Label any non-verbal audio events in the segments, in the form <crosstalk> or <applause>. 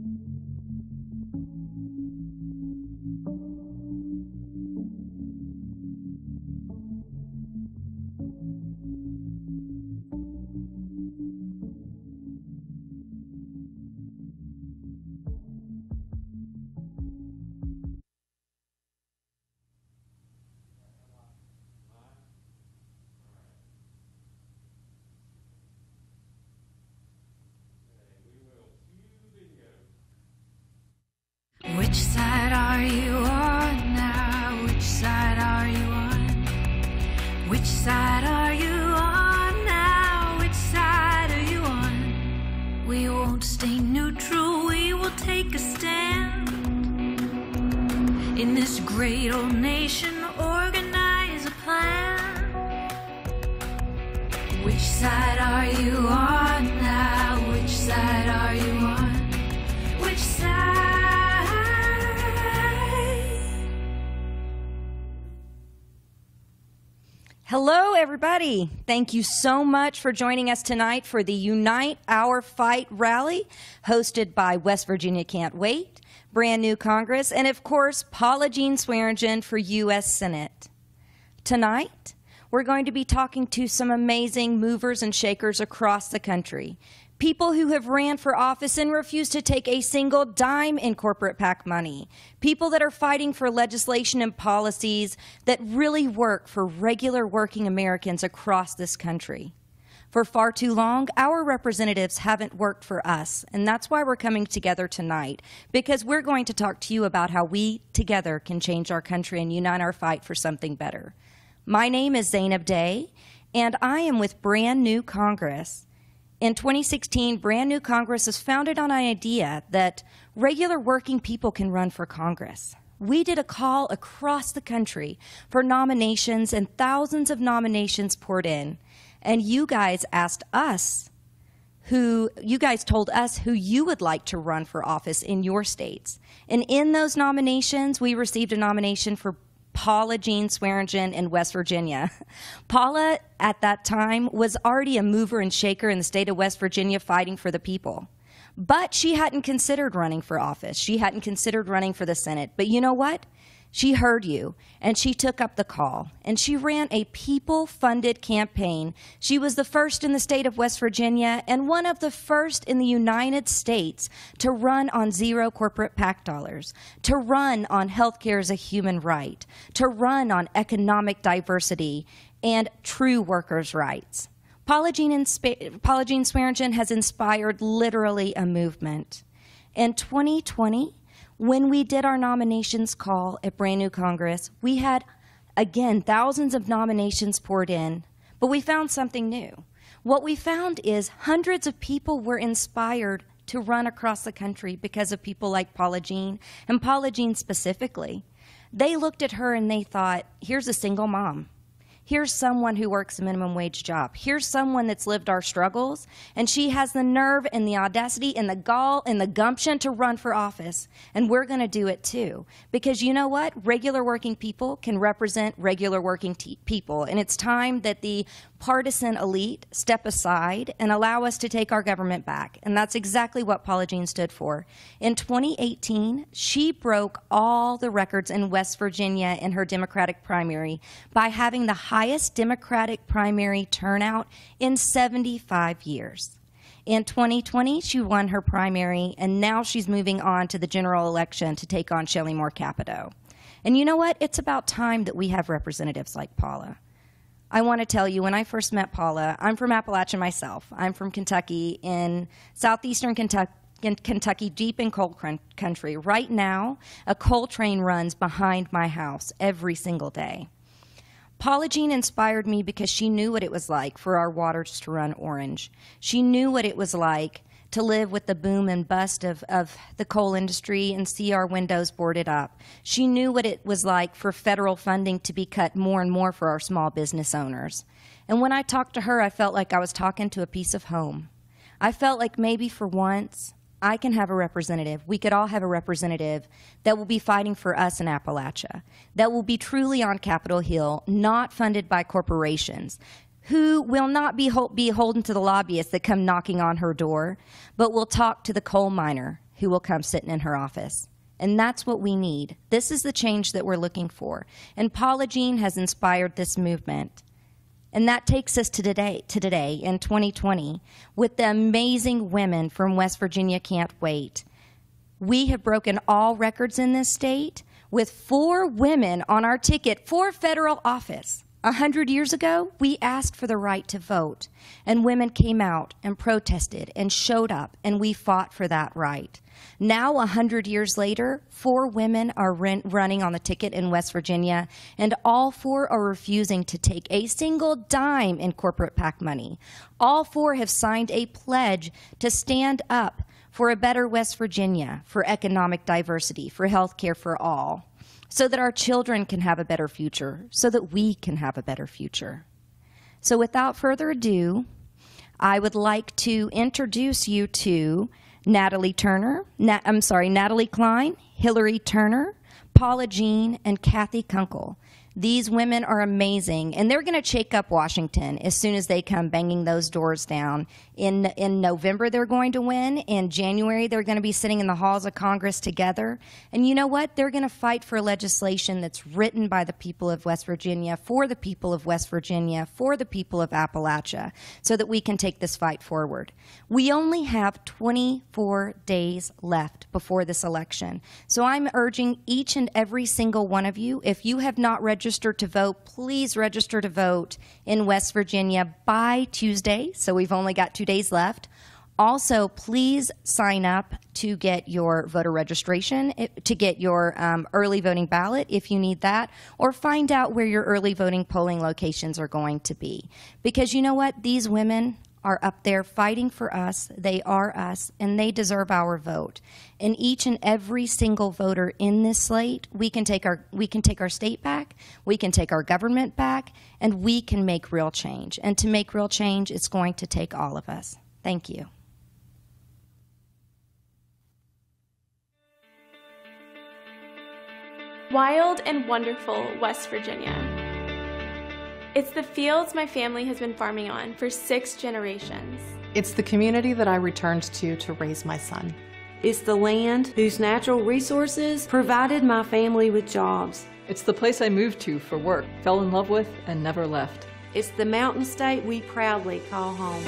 Thank you. Which side Hello, everybody. Thank you so much for joining us tonight for the Unite Our Fight rally hosted by West Virginia Can't Wait, Brand New Congress, and of course, Paula Jean Swearengin for U.S. Senate. Tonight, we're going to be talking to some amazing movers and shakers across the country. People who have ran for office and refused to take a single dime in corporate PAC money. People that are fighting for legislation and policies that really work for regular working Americans across this country. For far too long, our representatives haven't worked for us, and that's why we're coming together tonight, because we're going to talk to you about how we together can change our country and unite our fight for something better. My name is Zainab Day, and I am with Brand New Congress. In 2016, Brand New Congress is founded on an idea that regular working people can run for Congress. We did a call across the country for nominations, and thousands of nominations poured in. And you guys asked us who, you guys told us who you would like to run for office in your states. And in those nominations, we received a nomination for Paula Jean Swearengin in West Virginia. <laughs> Paula, at that time, was already a mover and shaker in the state of West Virginia fighting for the people. But she hadn't considered running for office. She hadn't considered running for the Senate. But you know what? She heard you and she took up the call and she ran a people funded campaign. She was the first in the state of West Virginia and one of the first in the United States to run on zero corporate PAC dollars, to run on healthcare as a human right, to run on economic diversity and true workers' rights. Paula Jean, Paula Jean Swearengin has inspired literally a movement. In 2020, when we did our nominations call at Brand New Congress, we had, again, thousands of nominations poured in, but we found something new. What we found is hundreds of people were inspired to run across the country because of people like Paula Jean, and Paula Jean specifically. They looked at her and they thought, here's a single mom. Here's someone who works a minimum wage job. Here's someone that's lived our struggles, and she has the nerve and the audacity and the gall and the gumption to run for office. And we're going to do it too. Because you know what? Regular working people can represent regular working people. And it's time that the partisan elite step aside and allow us to take our government back. And that's exactly what Paula Jean stood for. In 2018, she broke all the records in West Virginia in her Democratic primary by having the highest Democratic primary turnout in 75 years. In 2020, she won her primary, and now she's moving on to the general election to take on Shelley Moore Capito. And you know what? It's about time that we have representatives like Paula. I want to tell you, when I first met Paula, I'm from Appalachia myself. I'm from Kentucky, in southeastern Kentucky. In Kentucky, deep in coal country. Right now, a coal train runs behind my house every single day. Paula Jean inspired me because she knew what it was like for our waters to run orange. She knew what it was like to live with the boom and bust of, of the coal industry and see our windows boarded up. She knew what it was like for federal funding to be cut more and more for our small business owners. And when I talked to her, I felt like I was talking to a piece of home. I felt like maybe for once I can have a representative, we could all have a representative that will be fighting for us in Appalachia, that will be truly on Capitol Hill, not funded by corporations, who will not be beholden to the lobbyists that come knocking on her door, but will talk to the coal miner who will come sitting in her office. And that's what we need. This is the change that we're looking for. And Paula Jean has inspired this movement. And that takes us to today, to today in 2020 with the amazing women from West Virginia Can't Wait. We have broken all records in this state with four women on our ticket for federal office. A hundred years ago, we asked for the right to vote, and women came out and protested and showed up, and we fought for that right. Now, a hundred years later, four women are running on the ticket in West Virginia, and all four are refusing to take a single dime in corporate PAC money. All four have signed a pledge to stand up for a better West Virginia, for economic diversity, for health care for all so that our children can have a better future, so that we can have a better future. So, without further ado, I would like to introduce you to Natalie Turner, I'm sorry, Natalie Cline, Hillary Turner, Paula Jean, and Kathy Kunkel. These women are amazing, and they're going to shake up Washington as soon as they come banging those doors down. In in November, they're going to win. In January, they're going to be sitting in the halls of Congress together. And you know what? They're going to fight for legislation that's written by the people of West Virginia, for the people of West Virginia, for the people of Appalachia, so that we can take this fight forward. We only have 24 days left before this election. So I'm urging each and every single one of you, if you have not registered register to vote, please register to vote in West Virginia by Tuesday. So we've only got two days left. Also, please sign up to get your voter registration, to get your um, early voting ballot if you need that, or find out where your early voting polling locations are going to be. Because you know what? These women are up there fighting for us. They are us, and they deserve our vote. And each and every single voter in this slate, we can take our we can take our state back, we can take our government back, and we can make real change. And to make real change, it's going to take all of us. Thank you. Wild and wonderful West Virginia. It's the fields my family has been farming on for six generations. It's the community that I returned to to raise my son. It's the land whose natural resources provided my family with jobs. It's the place I moved to for work, fell in love with, and never left. It's the mountain state we proudly call home.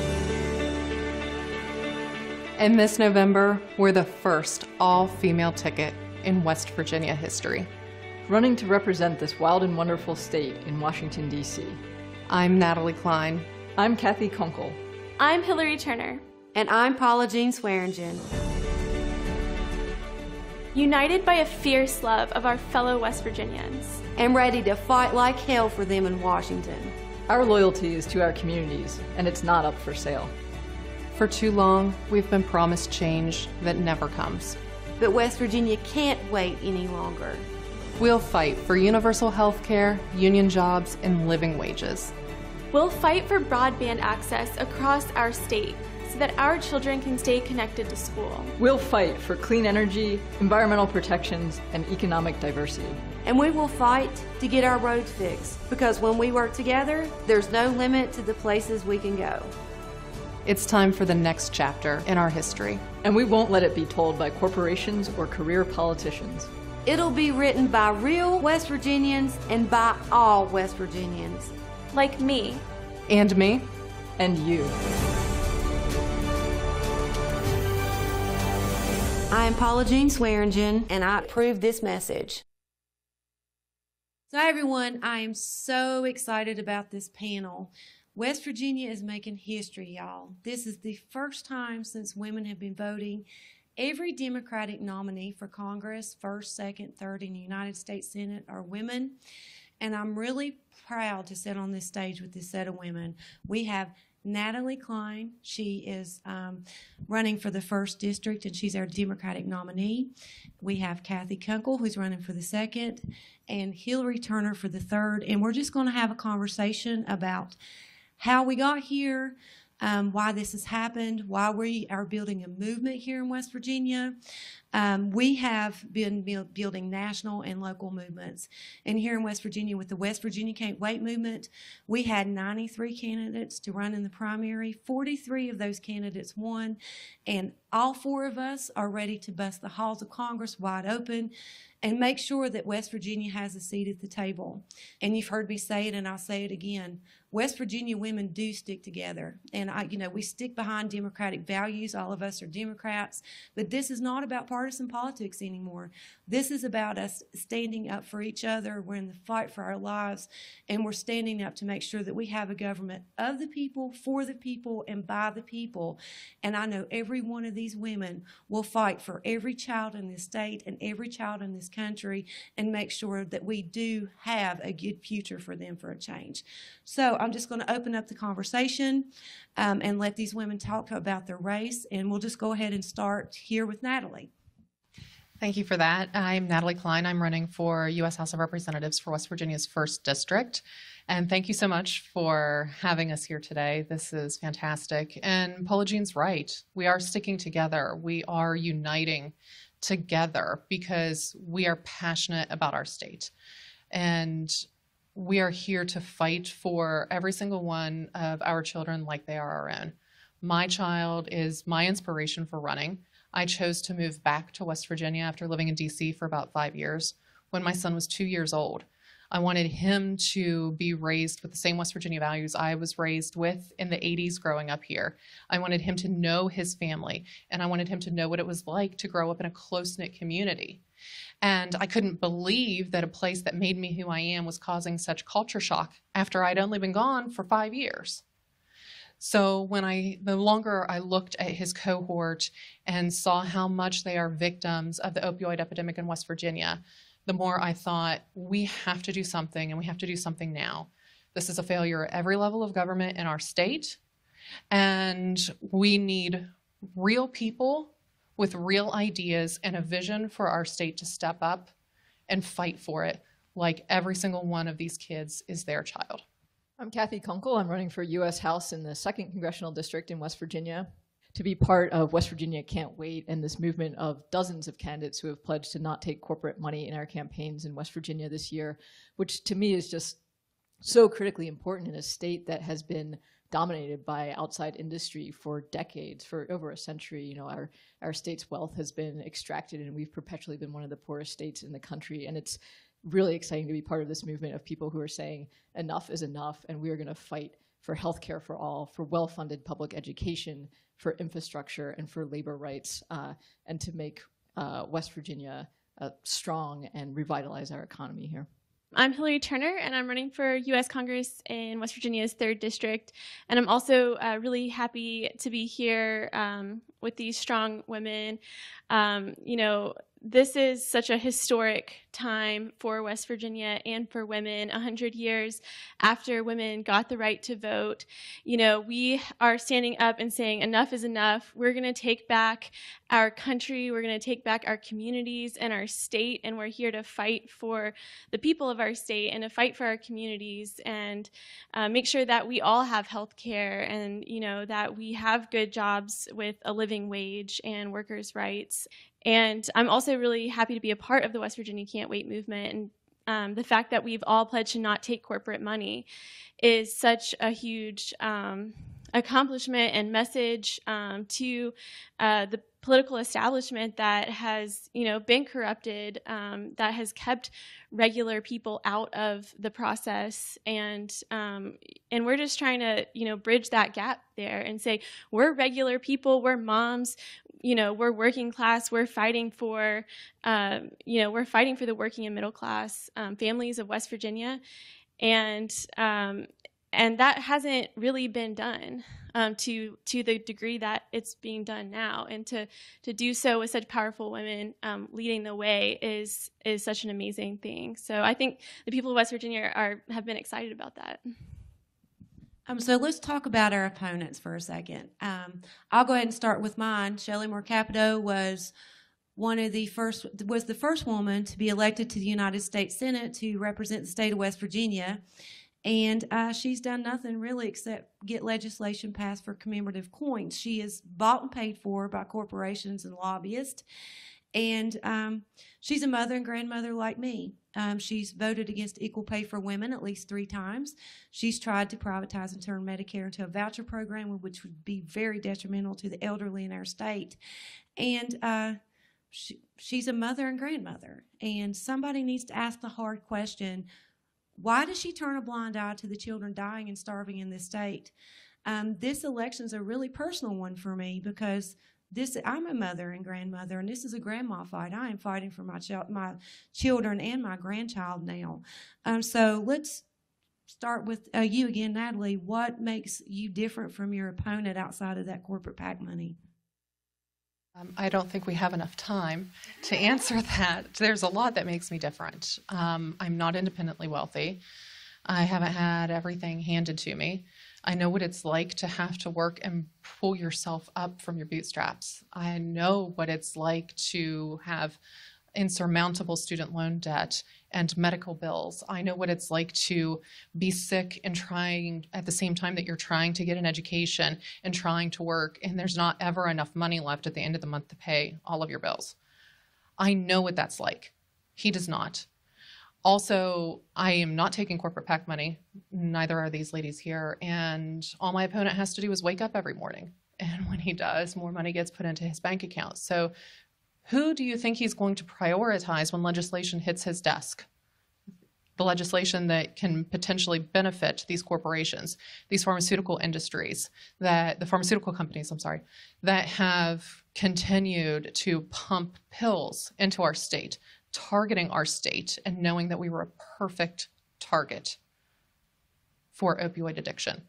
And this November, we're the first all female ticket in West Virginia history running to represent this wild and wonderful state in Washington, D.C. I'm Natalie Cline. I'm Kathy Kunkel. I'm Hillary Turner. And I'm Paula Jean Swearengin. United by a fierce love of our fellow West Virginians. And ready to fight like hell for them in Washington. Our loyalty is to our communities, and it's not up for sale. For too long, we've been promised change that never comes. But West Virginia can't wait any longer. We'll fight for universal health care, union jobs, and living wages. We'll fight for broadband access across our state so that our children can stay connected to school. We'll fight for clean energy, environmental protections, and economic diversity. And we will fight to get our roads fixed because when we work together, there's no limit to the places we can go. It's time for the next chapter in our history. And we won't let it be told by corporations or career politicians. It'll be written by real West Virginians and by all West Virginians. Like me. And me. And you. I am Paula Jean Swearengin, and I approve this message. So, everyone, I am so excited about this panel. West Virginia is making history, y'all. This is the first time since women have been voting Every Democratic nominee for Congress, first, second, third in the United States Senate, are women. And I'm really proud to sit on this stage with this set of women. We have Natalie Cline. She is um, running for the first district, and she's our Democratic nominee. We have Kathy Kunkel, who's running for the second, and Hillary Turner for the third. And we're just going to have a conversation about how we got here, um, why this has happened, why we are building a movement here in West Virginia. Um, we have been building national and local movements. And here in West Virginia, with the West Virginia Can't Wait movement, we had 93 candidates to run in the primary. 43 of those candidates won, and all four of us are ready to bust the halls of Congress wide open and make sure that West Virginia has a seat at the table. And you've heard me say it, and I'll say it again. West Virginia women do stick together. And I, you know, we stick behind democratic values. All of us are Democrats. But this is not about partisan politics anymore. This is about us standing up for each other. We're in the fight for our lives. And we're standing up to make sure that we have a government of the people, for the people, and by the people. And I know every one of these women will fight for every child in this state and every child in this country and make sure that we do have a good future for them for a change. So I'm just going to open up the conversation um, and let these women talk about their race. And we'll just go ahead and start here with Natalie. Thank you for that. I'm Natalie Cline. I'm running for U.S. House of Representatives for West Virginia's 1st District. And thank you so much for having us here today. This is fantastic. And Paula Jean's right. We are sticking together, we are uniting together because we are passionate about our state. And we are here to fight for every single one of our children like they are our own. My child is my inspiration for running. I chose to move back to West Virginia after living in DC for about five years when my son was two years old. I wanted him to be raised with the same West Virginia values I was raised with in the 80s growing up here. I wanted him to know his family, and I wanted him to know what it was like to grow up in a close knit community. And I couldn't believe that a place that made me who I am was causing such culture shock after I'd only been gone for five years. So when I, the longer I looked at his cohort and saw how much they are victims of the opioid epidemic in West Virginia, the more I thought we have to do something and we have to do something now. This is a failure at every level of government in our state. And we need real people with real ideas and a vision for our state to step up and fight for it like every single one of these kids is their child. I'm Kathy Kunkel. I'm running for U.S. House in the 2nd Congressional District in West Virginia. To be part of West Virginia Can't Wait and this movement of dozens of candidates who have pledged to not take corporate money in our campaigns in West Virginia this year, which to me is just so critically important in a state that has been dominated by outside industry for decades, for over a century. You know, our our state's wealth has been extracted, and we've perpetually been one of the poorest states in the country. And it's really exciting to be part of this movement of people who are saying enough is enough, and we are going to fight for health care for all, for well-funded public education, for infrastructure, and for labor rights, uh, and to make uh, West Virginia uh, strong and revitalize our economy here. I'm Hillary Turner, and I'm running for U.S. Congress in West Virginia's 3rd District. And I'm also uh, really happy to be here um, with these strong women. Um, you know, this is such a historic time for West Virginia and for women. 100 years after women got the right to vote, you know, we are standing up and saying enough is enough. We're going to take back our country, we're going to take back our communities and our state, and we're here to fight for the people of our state and to fight for our communities and uh, make sure that we all have health care and, you know, that we have good jobs with a living wage and workers' rights. And I'm also really happy to be a part of the West Virginia Can't Wait movement. And um, the fact that we've all pledged to not take corporate money is such a huge um, accomplishment and message um, to uh, the political establishment that has you know been corrupted um, that has kept regular people out of the process. And um, and we're just trying to you know bridge that gap there and say we're regular people we're moms you know we're working class we're fighting for um, you know we're fighting for the working and middle class um, families of west virginia. And um, and that hasn't really been done um, to to the degree that it's being done now, and to to do so with such powerful women um, leading the way is is such an amazing thing. So I think the people of West Virginia are have been excited about that. Um, so let's talk about our opponents for a second. Um, I'll go ahead and start with mine. Shelley Moore Capito was one of the first was the first woman to be elected to the United States Senate to represent the state of West Virginia And uh, she's done nothing really except get legislation passed for commemorative coins. She is bought and paid for by corporations and lobbyists. And um, she's a mother and grandmother like me. Um, she's voted against equal pay for women at least three times. She's tried to privatize and turn Medicare into a voucher program, which would be very detrimental to the elderly in our state. And uh, she, she's a mother and grandmother. And somebody needs to ask the hard question why does she turn a blind eye to the children dying and starving in this state? Um, this election is a really personal one for me because this I'm a mother and grandmother, and this is a grandma fight. I am fighting for my my children, and my grandchild now. Um, so let's start with uh, you again, Natalie. What makes you different from your opponent outside of that corporate PAC money? Um, I don't think we have enough time to answer <laughs> that. There's a lot that makes me different. Um, I'm not independently wealthy. I haven't had everything handed to me. I know what it's like to have to work and pull yourself up from your bootstraps. I know what it's like to have insurmountable student loan debt and medical bills. I know what it's like to be sick and trying at the same time that you're trying to get an education and trying to work, and there's not ever enough money left at the end of the month to pay all of your bills. I know what that's like. He does not. Also, I am not taking corporate PAC money. Neither are these ladies here. And all my opponent has to do is wake up every morning. And when he does, more money gets put into his bank account. So, who do you think he's going to prioritize when legislation hits his desk? The legislation that can potentially benefit these corporations, these pharmaceutical industries, that the pharmaceutical companies, I'm sorry, that have continued to pump pills into our state targeting our state and knowing that we were a perfect target for opioid addiction.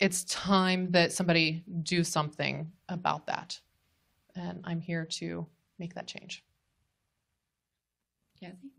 It's time that somebody do something about that. And I'm here to make that change. Kathy?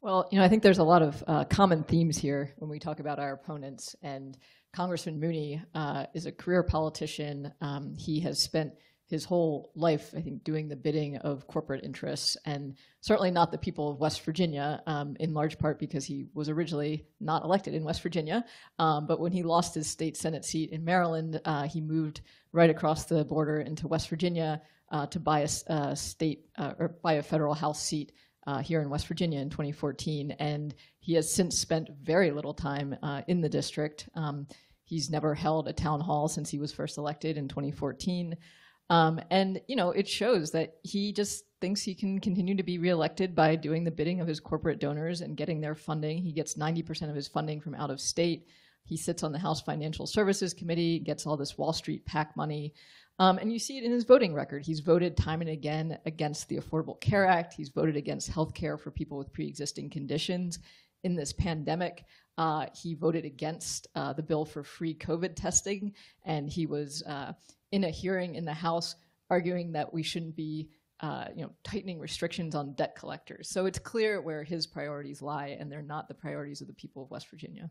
Well, you know, I think there's a lot of uh, common themes here when we talk about our opponents. And Congressman Mooney uh, is a career politician. Um, he has spent his whole life, I think, doing the bidding of corporate interests, and certainly not the people of West Virginia, um, in large part because he was originally not elected in West Virginia. Um, but when he lost his state Senate seat in Maryland, uh, he moved right across the border into West Virginia uh, to buy a, a state uh, or buy a federal House seat. Uh, here in West Virginia in 2014, and he has since spent very little time uh, in the district. Um, he's never held a town hall since he was first elected in 2014. Um, and you know, it shows that he just thinks he can continue to be reelected by doing the bidding of his corporate donors and getting their funding. He gets 90% of his funding from out of state. He sits on the House Financial Services Committee, gets all this Wall Street PAC money. Um, and you see it in his voting record. He's voted time and again against the Affordable Care Act. He's voted against health care for people with pre existing conditions. In this pandemic, uh, he voted against uh, the bill for free COVID testing, and he was uh, in a hearing in the House arguing that we shouldn't be uh, you know, tightening restrictions on debt collectors. So it's clear where his priorities lie, and they're not the priorities of the people of West Virginia.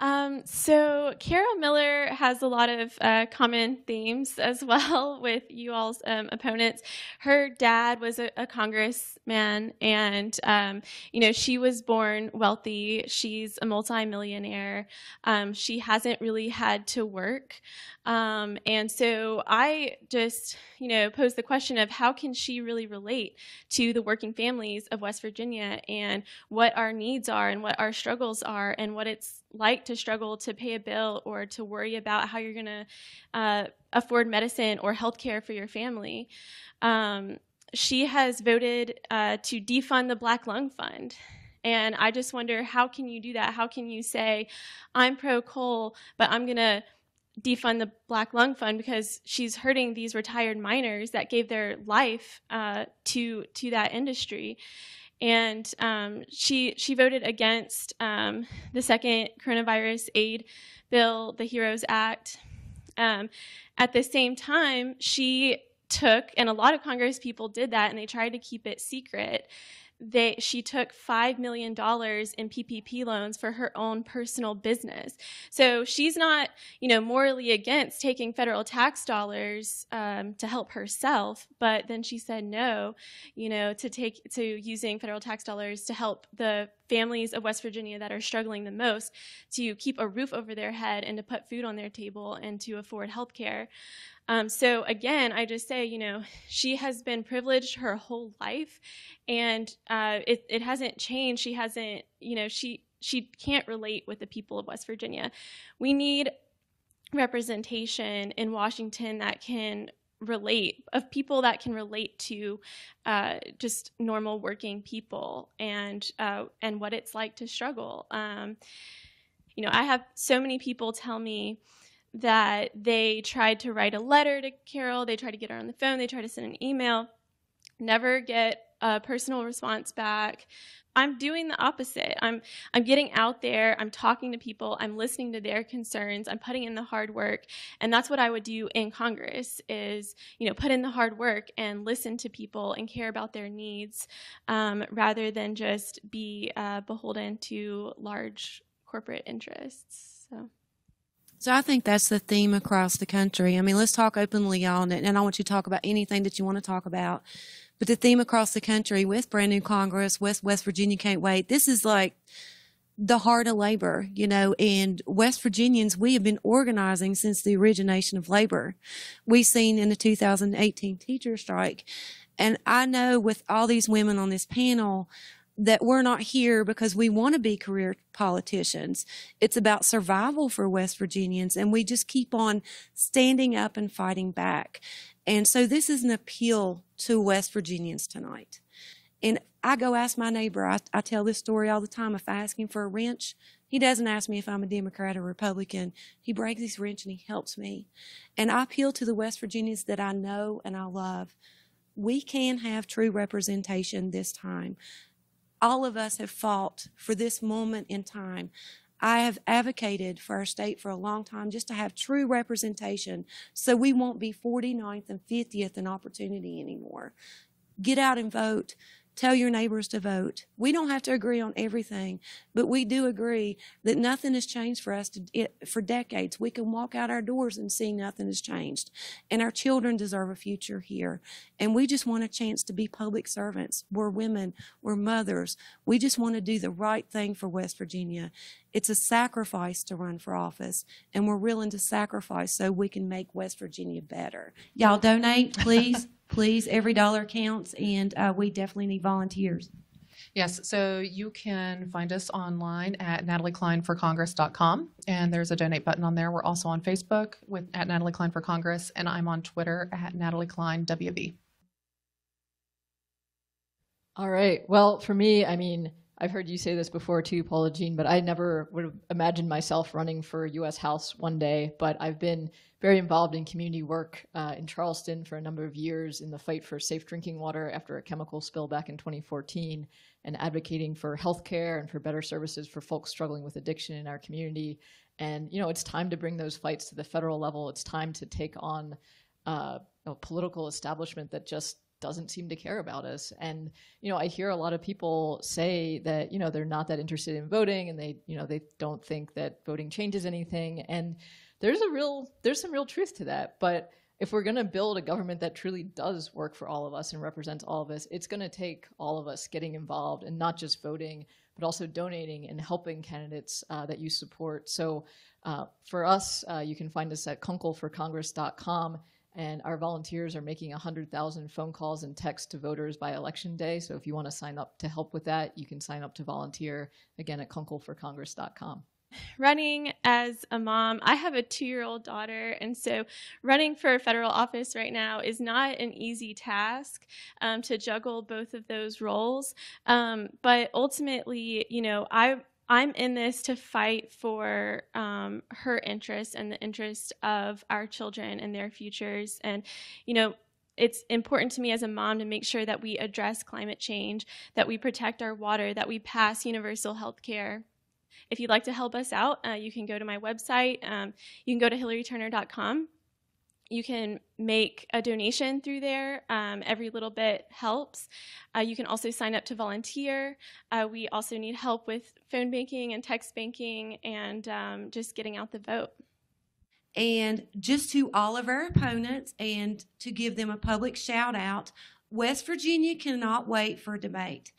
Um, so Carol Miller has a lot of uh, common themes <laughs> as well with you all's um, opponents. Her dad was a, a congressman, and um, you know she was born wealthy. She's a multimillionaire. Um, she hasn't really had to work, um, and so I just you know pose the question of how can she really relate to the working families of West Virginia and what our needs are and what our struggles are and what it's like to struggle to pay a bill or to worry about how you're going to uh, afford medicine or health care for your family. Um, she has voted uh, to defund the Black Lung Fund. And I just wonder how can you do that? How can you say, I'm pro coal, but I'm going to defund the Black Lung Fund because she's hurting these retired miners that gave their life uh, to to that industry and um, she she voted against um, the second coronavirus aid bill, the HEROES Act. Um, at the same time, she took, and a lot of Congress people did that, and they tried to keep it secret they she took five million dollars in PPP loans for her own personal business. So she's not, you know, morally against taking federal tax dollars um, to help herself, but then she said no, you know, to take to using federal tax dollars to help the families of West Virginia that are struggling the most to keep a roof over their head and to put food on their table and to afford health care. Um, so again, I just say, you know, she has been privileged her whole life, and uh, it it hasn't changed. She hasn't, you know, she she can't relate with the people of West Virginia. We need representation in Washington that can relate of people that can relate to uh, just normal working people and uh, and what it's like to struggle. Um, you know, I have so many people tell me that they tried to write a letter to Carol, they tried to get her on the phone, they tried to send an email, never get a personal response back. I'm doing the opposite. I'm I'm getting out there, I'm talking to people, I'm listening to their concerns, I'm putting in the hard work. And that's what I would do in Congress is, you know, put in the hard work and listen to people and care about their needs um, rather than just be uh, beholden to large corporate interests. So So I think that's the theme across the country. I mean, let's talk openly on it, and I want you to talk about anything that you want to talk about. But the theme across the country with brand new Congress, West West Virginia can't wait. This is like the heart of labor, you know, and West Virginians, we have been organizing since the origination of labor. We've seen in the 2018 teacher strike. And I know with all these women on this panel, that we're not here because we want to be career politicians. It's about survival for West Virginians, and we just keep on standing up and fighting back. And so this is an appeal to West Virginians tonight. And I go ask my neighbor, I, I tell this story all the time. If I ask him for a wrench, he doesn't ask me if I'm a Democrat or Republican. He breaks his wrench and he helps me. And I appeal to the West Virginians that I know and I love. We can have true representation this time all of us have fought for this moment in time. I have advocated for our state for a long time just to have true representation so we won't be 49th and 50th in opportunity anymore. Get out and vote. Tell your neighbors to vote. We don't have to agree on everything, but we do agree that nothing has changed for us to, it, for decades. We can walk out our doors and see nothing has changed. And our children deserve a future here. And we just want a chance to be public servants. We're women, we're mothers. We just want to do the right thing for West Virginia. It's a sacrifice to run for office, and we're willing to sacrifice so we can make West Virginia better. Y'all donate, please. <laughs> please. Every dollar counts, and uh, we definitely need volunteers. Yes, so you can find us online at natalieclineforcongress.com, and there's a donate button on there. We're also on Facebook with at Natalie Cline for Congress, and I'm on Twitter at Natalie Cline WV. All right. Well, for me, I mean, I've heard you say this before too, Paula Jean, but I never would have imagined myself running for U.S. House one day. But I've been very involved in community work uh, in Charleston for a number of years in the fight for safe drinking water after a chemical spill back in 2014 and advocating for health care and for better services for folks struggling with addiction in our community. And, you know, it's time to bring those fights to the federal level. It's time to take on uh, a political establishment that just doesn't seem to care about us. And, you know, I hear a lot of people say that, you know, they're not that interested in voting and they, you know, they don't think that voting changes anything. And there's a real, there's some real truth to that. But if we're going to build a government that truly does work for all of us and represents all of us, it's going to take all of us getting involved and not just voting, but also donating and helping candidates uh, that you support. So uh, for us, uh, you can find us at kunkelforcongress.com and our volunteers are making 100,000 phone calls and texts to voters by election day. So if you want to sign up to help with that, you can sign up to volunteer again at kunkelforcongress.com. Running as a mom, I have a two year old daughter, and so running for federal office right now is not an easy task um, to juggle both of those roles. Um, but ultimately, you know, I I'm in this to fight for um, her interests and the interest of our children and their futures. And, you know, it's important to me as a mom to make sure that we address climate change, that we protect our water, that we pass universal health care. If you'd like to help us out, uh, you can go to my website. Um, you can go to hillaryturner.com you can make a donation through there. Um, every little bit helps. Uh, you can also sign up to volunteer. Uh, we also need help with phone banking and text banking and um, just getting out the vote. And just to all of our opponents and to give them a public shout out, West Virginia cannot wait for a debate.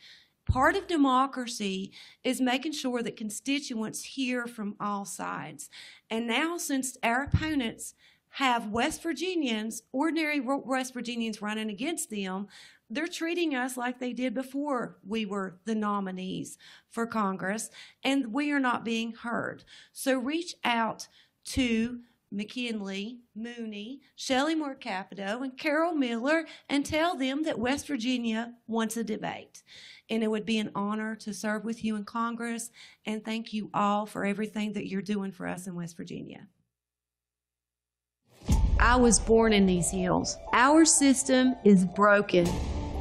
Part of democracy is making sure that constituents hear from all sides. And now, since our opponents have West Virginians, ordinary West Virginians running against them, they're treating us like they did before we were the nominees for Congress, and we are not being heard. So reach out to McKinley, Mooney, Shelley Moore Capito, and Carol Miller and tell them that West Virginia wants a debate. And it would be an honor to serve with you in Congress. And thank you all for everything that you're doing for us in West Virginia. I was born in these hills. Our system is broken.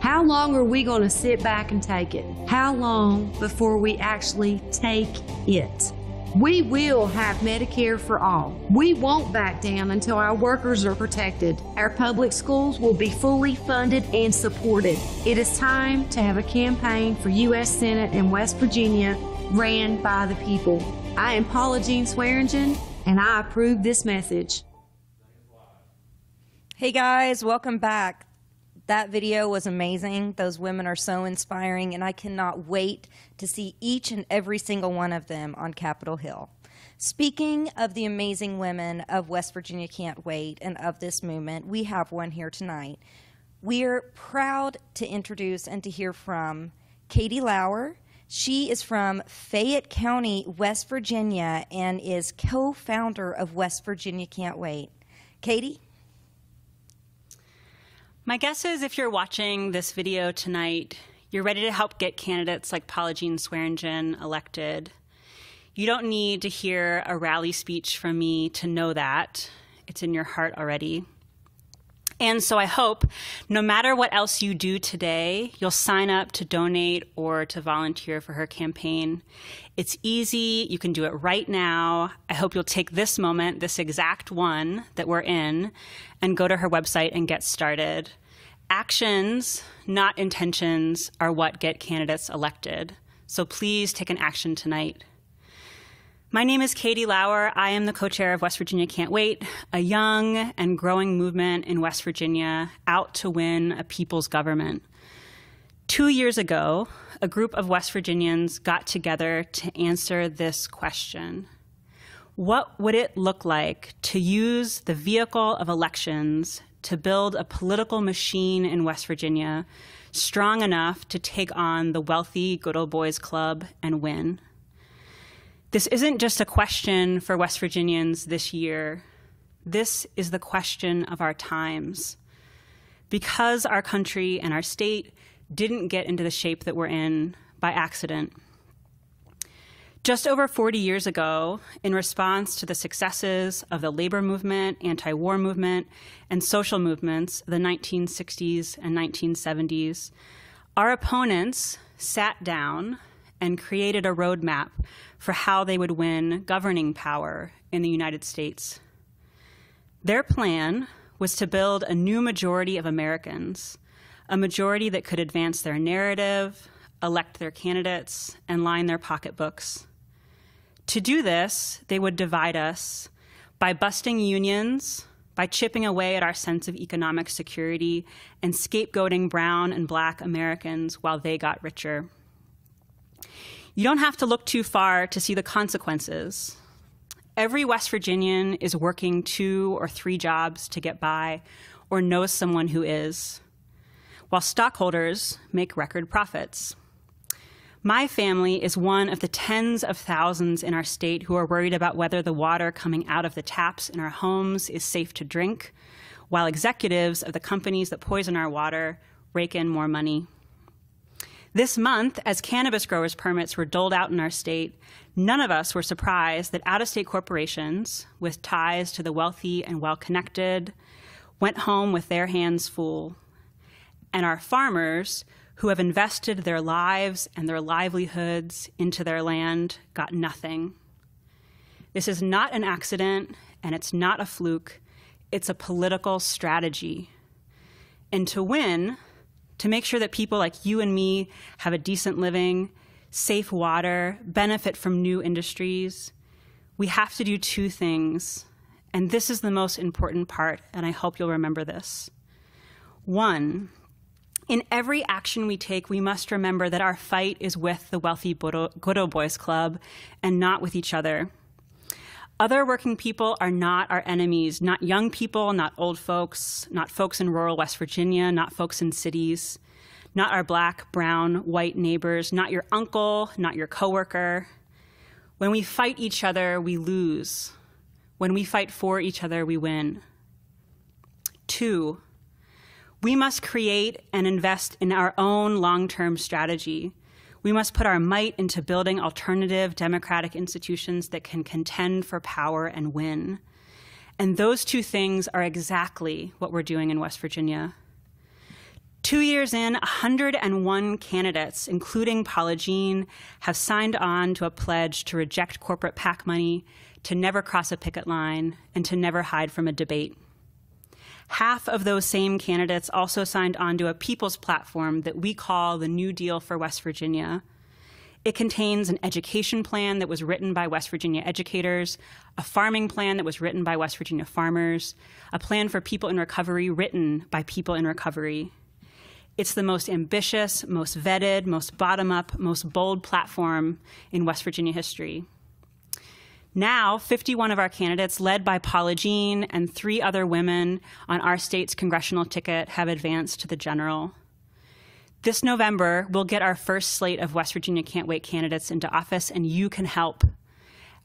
How long are we going to sit back and take it? How long before we actually take it? We will have Medicare for all. We won't back down until our workers are protected. Our public schools will be fully funded and supported. It is time to have a campaign for U.S. Senate in West Virginia ran by the people. I am Paula Jean Swearengin, and I approve this message. Hey guys, welcome back. That video was amazing. Those women are so inspiring, and I cannot wait to see each and every single one of them on Capitol Hill. Speaking of the amazing women of West Virginia Can't Wait and of this movement, we have one here tonight. We are proud to introduce and to hear from Katie Lauer. She is from Fayette County, West Virginia, and is co founder of West Virginia Can't Wait. Katie? My guess is if you're watching this video tonight, you're ready to help get candidates like Paula Jean Swearengin elected. You don't need to hear a rally speech from me to know that. It's in your heart already. And so I hope no matter what else you do today, you'll sign up to donate or to volunteer for her campaign. It's easy. You can do it right now. I hope you'll take this moment, this exact one that we're in, and go to her website and get started. Actions, not intentions, are what get candidates elected. So please take an action tonight. My name is Katie Lauer. I am the co chair of West Virginia Can't Wait, a young and growing movement in West Virginia out to win a people's government. Two years ago, a group of West Virginians got together to answer this question What would it look like to use the vehicle of elections to build a political machine in West Virginia strong enough to take on the wealthy Good Old Boys Club and win? This isn't just a question for West Virginians this year. This is the question of our times. Because our country and our state didn't get into the shape that we're in by accident. Just over 40 years ago, in response to the successes of the labor movement, anti war movement, and social movements of the 1960s and 1970s, our opponents sat down and created a roadmap for how they would win governing power in the United States. Their plan was to build a new majority of Americans, a majority that could advance their narrative, elect their candidates, and line their pocketbooks. To do this, they would divide us by busting unions, by chipping away at our sense of economic security, and scapegoating brown and black Americans while they got richer. You don't have to look too far to see the consequences. Every West Virginian is working two or three jobs to get by or knows someone who is, while stockholders make record profits. My family is one of the tens of thousands in our state who are worried about whether the water coming out of the taps in our homes is safe to drink, while executives of the companies that poison our water rake in more money. This month, as cannabis growers' permits were doled out in our state, none of us were surprised that out of state corporations with ties to the wealthy and well connected went home with their hands full. And our farmers, who have invested their lives and their livelihoods into their land, got nothing. This is not an accident and it's not a fluke, it's a political strategy. And to win, to make sure that people like you and me have a decent living, safe water, benefit from new industries, we have to do two things. And this is the most important part, and I hope you'll remember this. One, In every action we take, we must remember that our fight is with the wealthy Good Old Boys Club and not with each other. Other working people are not our enemies, not young people, not old folks, not folks in rural West Virginia, not folks in cities, not our black, brown, white neighbors, not your uncle, not your coworker. When we fight each other, we lose. When we fight for each other, we win. Two, we must create and invest in our own long term strategy we must put our might into building alternative democratic institutions that can contend for power and win. And those two things are exactly what we're doing in West Virginia. Two years in, 101 candidates, including Paula Jean, have signed on to a pledge to reject corporate PAC money, to never cross a picket line, and to never hide from a debate. Half of those same candidates also signed onto a people's platform that we call the New Deal for West Virginia. It contains an education plan that was written by West Virginia educators, a farming plan that was written by West Virginia farmers, a plan for people in recovery written by people in recovery. It's the most ambitious, most vetted, most bottom up, most bold platform in West Virginia history. Now, 51 of our candidates, led by Paula Jean and three other women on our state's congressional ticket, have advanced to the general. This November, we'll get our first slate of West Virginia Can't Wait candidates into office, and you can help.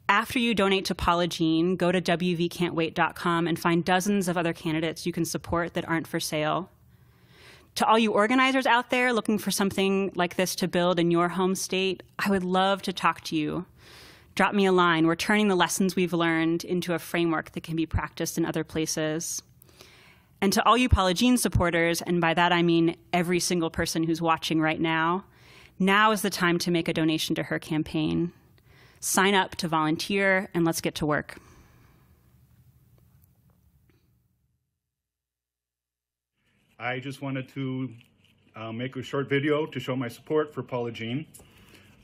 After you donate to Paula Jean, go to wvcan'twait.com and find dozens of other candidates you can support that aren't for sale. To all you organizers out there looking for something like this to build in your home state, I would love to talk to you drop me a line. We're turning the lessons we've learned into a framework that can be practiced in other places. And to all you Paula Jean supporters, and by that I mean every single person who's watching right now, now is the time to make a donation to her campaign. Sign up to volunteer, and let's get to work. I just wanted to uh, make a short video to show my support for Paula Jean.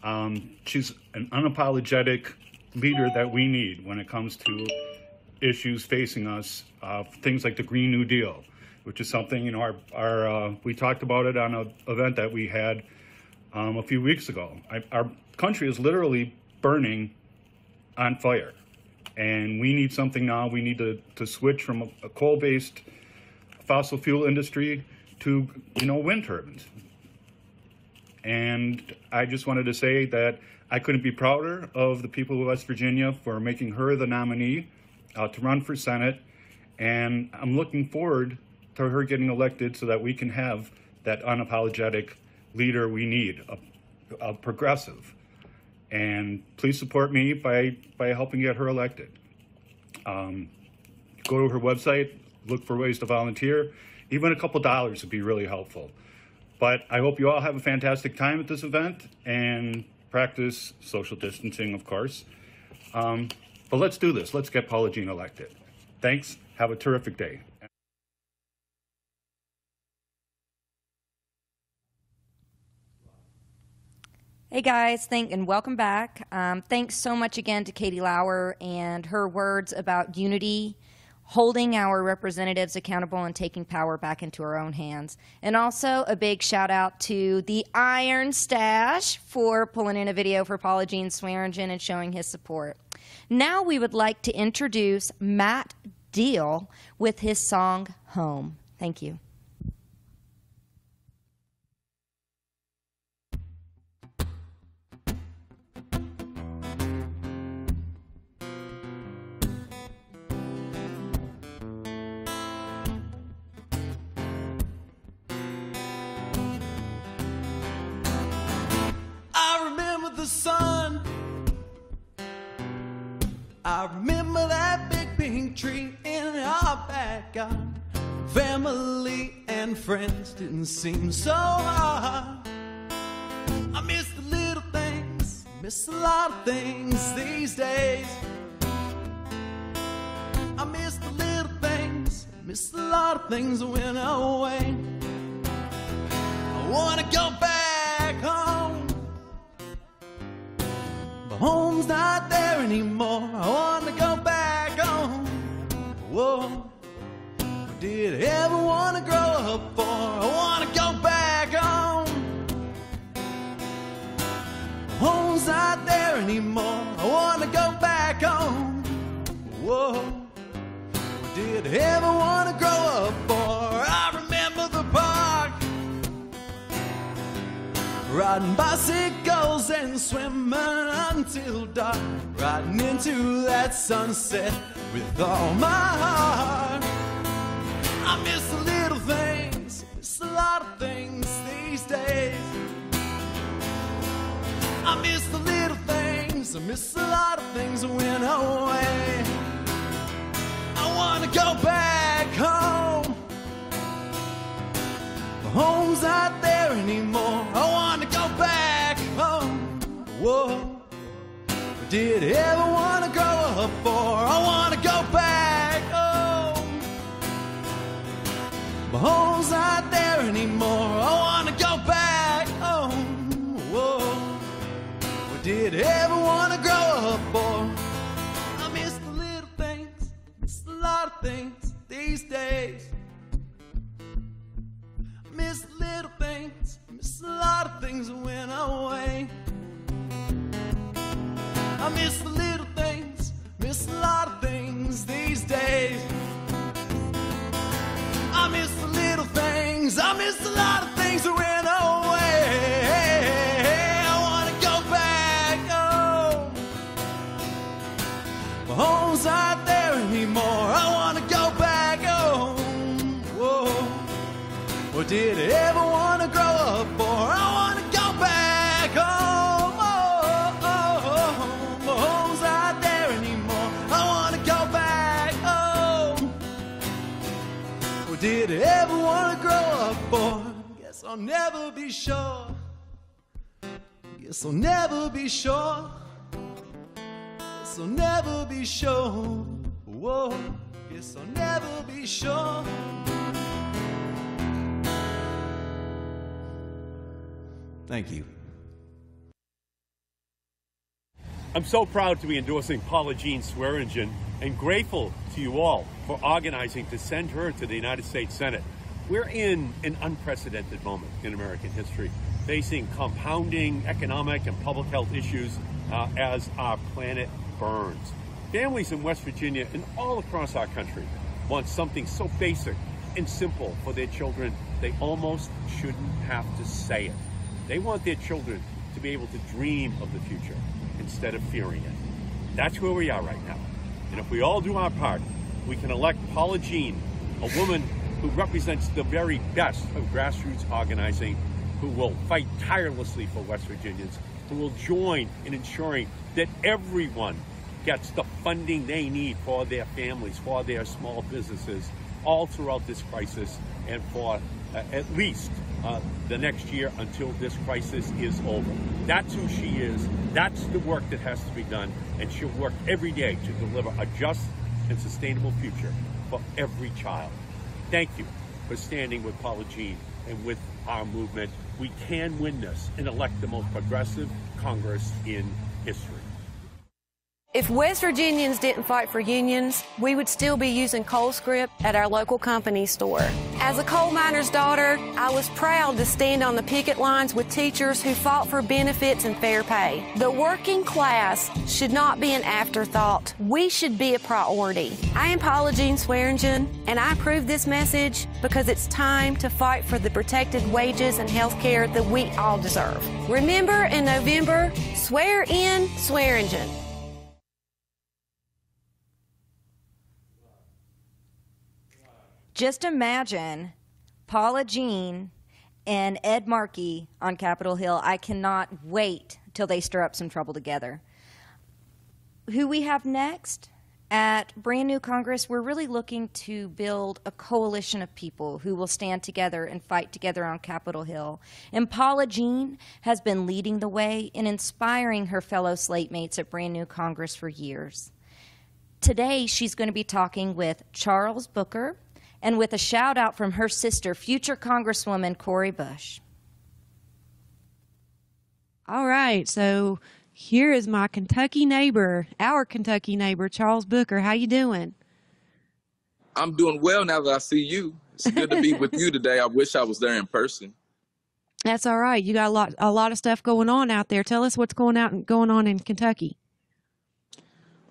Um, she's an unapologetic leader that we need when it comes to issues facing us, uh, things like the Green New Deal, which is something, you know, our, our uh, we talked about it on an event that we had um, a few weeks ago. I, our country is literally burning on fire. And we need something now. We need to, to switch from a, a coal-based fossil fuel industry to, you know, wind turbines. And I just wanted to say that I couldn't be prouder of the people of West Virginia for making her the nominee uh, to run for Senate. And I'm looking forward to her getting elected so that we can have that unapologetic leader we need, a, a progressive. And please support me by, by helping get her elected. Um, go to her website, look for ways to volunteer. Even a couple dollars would be really helpful. But I hope you all have a fantastic time at this event and practice social distancing, of course. Um, but let's do this. Let's get Paula Jean elected. Thanks. Have a terrific day. Hey guys, thank and welcome back. Um, thanks so much again to Katie Lauer and her words about unity holding our representatives accountable and taking power back into our own hands. And also a big shout out to the Iron Stache for pulling in a video for Paula Jean Swearengin and showing his support. Now we would like to introduce Matt Deal with his song Home. Thank you. I remember that big pink tree in our backyard. Family and friends didn't seem so hard. I miss the little things, miss a lot of things these days. I miss the little things, miss a lot of things went away. I wanna go back home. Whoa. Did ever wanna grow up or I remember the park. Riding bicycles and swimming until dark. Riding into that sunset with all my heart. I miss the little things, miss a lot of things these days. I miss the little things, I miss a lot of things that went away. I wanna go back home. The home's not there anymore. I wanna go back home. Whoa. Did ever wanna grow up or I wanna go back home. My home's not there anymore. I wanna go back home. Whoa. Did ever these days. Miss little things, miss a lot of things that went away. I miss the little things, miss a lot of things these days. I miss the little things, I miss a lot of things that went away. I wanna go back home. My home's not there anymore. I did I ever wanna grow up? Or I wanna go back home. Oh, oh, oh. My home's not there anymore. I wanna go back home. Or did I ever wanna grow up? Or guess I'll never be sure. Guess I'll never be sure. Guess I'll never be sure. Whoa. Guess I'll never be sure. Thank you. I'm so proud to be endorsing Paula Jean Swearengin and grateful to you all for organizing to send her to the United States Senate. We're in an unprecedented moment in American history, facing compounding economic and public health issues uh, as our planet burns. Families in West Virginia and all across our country want something so basic and simple for their children, they almost shouldn't have to say it. They want their children to be able to dream of the future instead of fearing it. That's where we are right now. And if we all do our part, we can elect Paula Jean, a woman who represents the very best of grassroots organizing, who will fight tirelessly for West Virginians, who will join in ensuring that everyone gets the funding they need for their families, for their small businesses, all throughout this crisis and for uh, at least uh, the next year until this crisis is over. That's who she is. That's the work that has to be done. And she'll work every day to deliver a just and sustainable future for every child. Thank you for standing with Paula Jean and with our movement. We can win this and elect the most progressive Congress in history. If West Virginians didn't fight for unions, we would still be using coal scrip at our local company store. As a coal miner's daughter, I was proud to stand on the picket lines with teachers who fought for benefits and fair pay. The working class should not be an afterthought. We should be a priority. I am Paula Jean Swearengin, and I approve this message because it's time to fight for the protected wages and health care that we all deserve. Remember in November, swear in Swearengin. Just imagine Paula Jean and Ed Markey on Capitol Hill. I cannot wait till they stir up some trouble together. Who we have next? At Brand New Congress, we're really looking to build a coalition of people who will stand together and fight together on Capitol Hill. And Paula Jean has been leading the way and inspiring her fellow slate mates at Brand New Congress for years. Today, she's going to be talking with Charles Booker, and with a shout out from her sister, future Congresswoman Cori Bush. All right, so here is my Kentucky neighbor, our Kentucky neighbor, Charles Booker. How you doing? I'm doing well now that I see you. It's good to be with you today. I wish I was there in person. That's all right. You got a lot a lot of stuff going on out there. Tell us what's going out going on in Kentucky.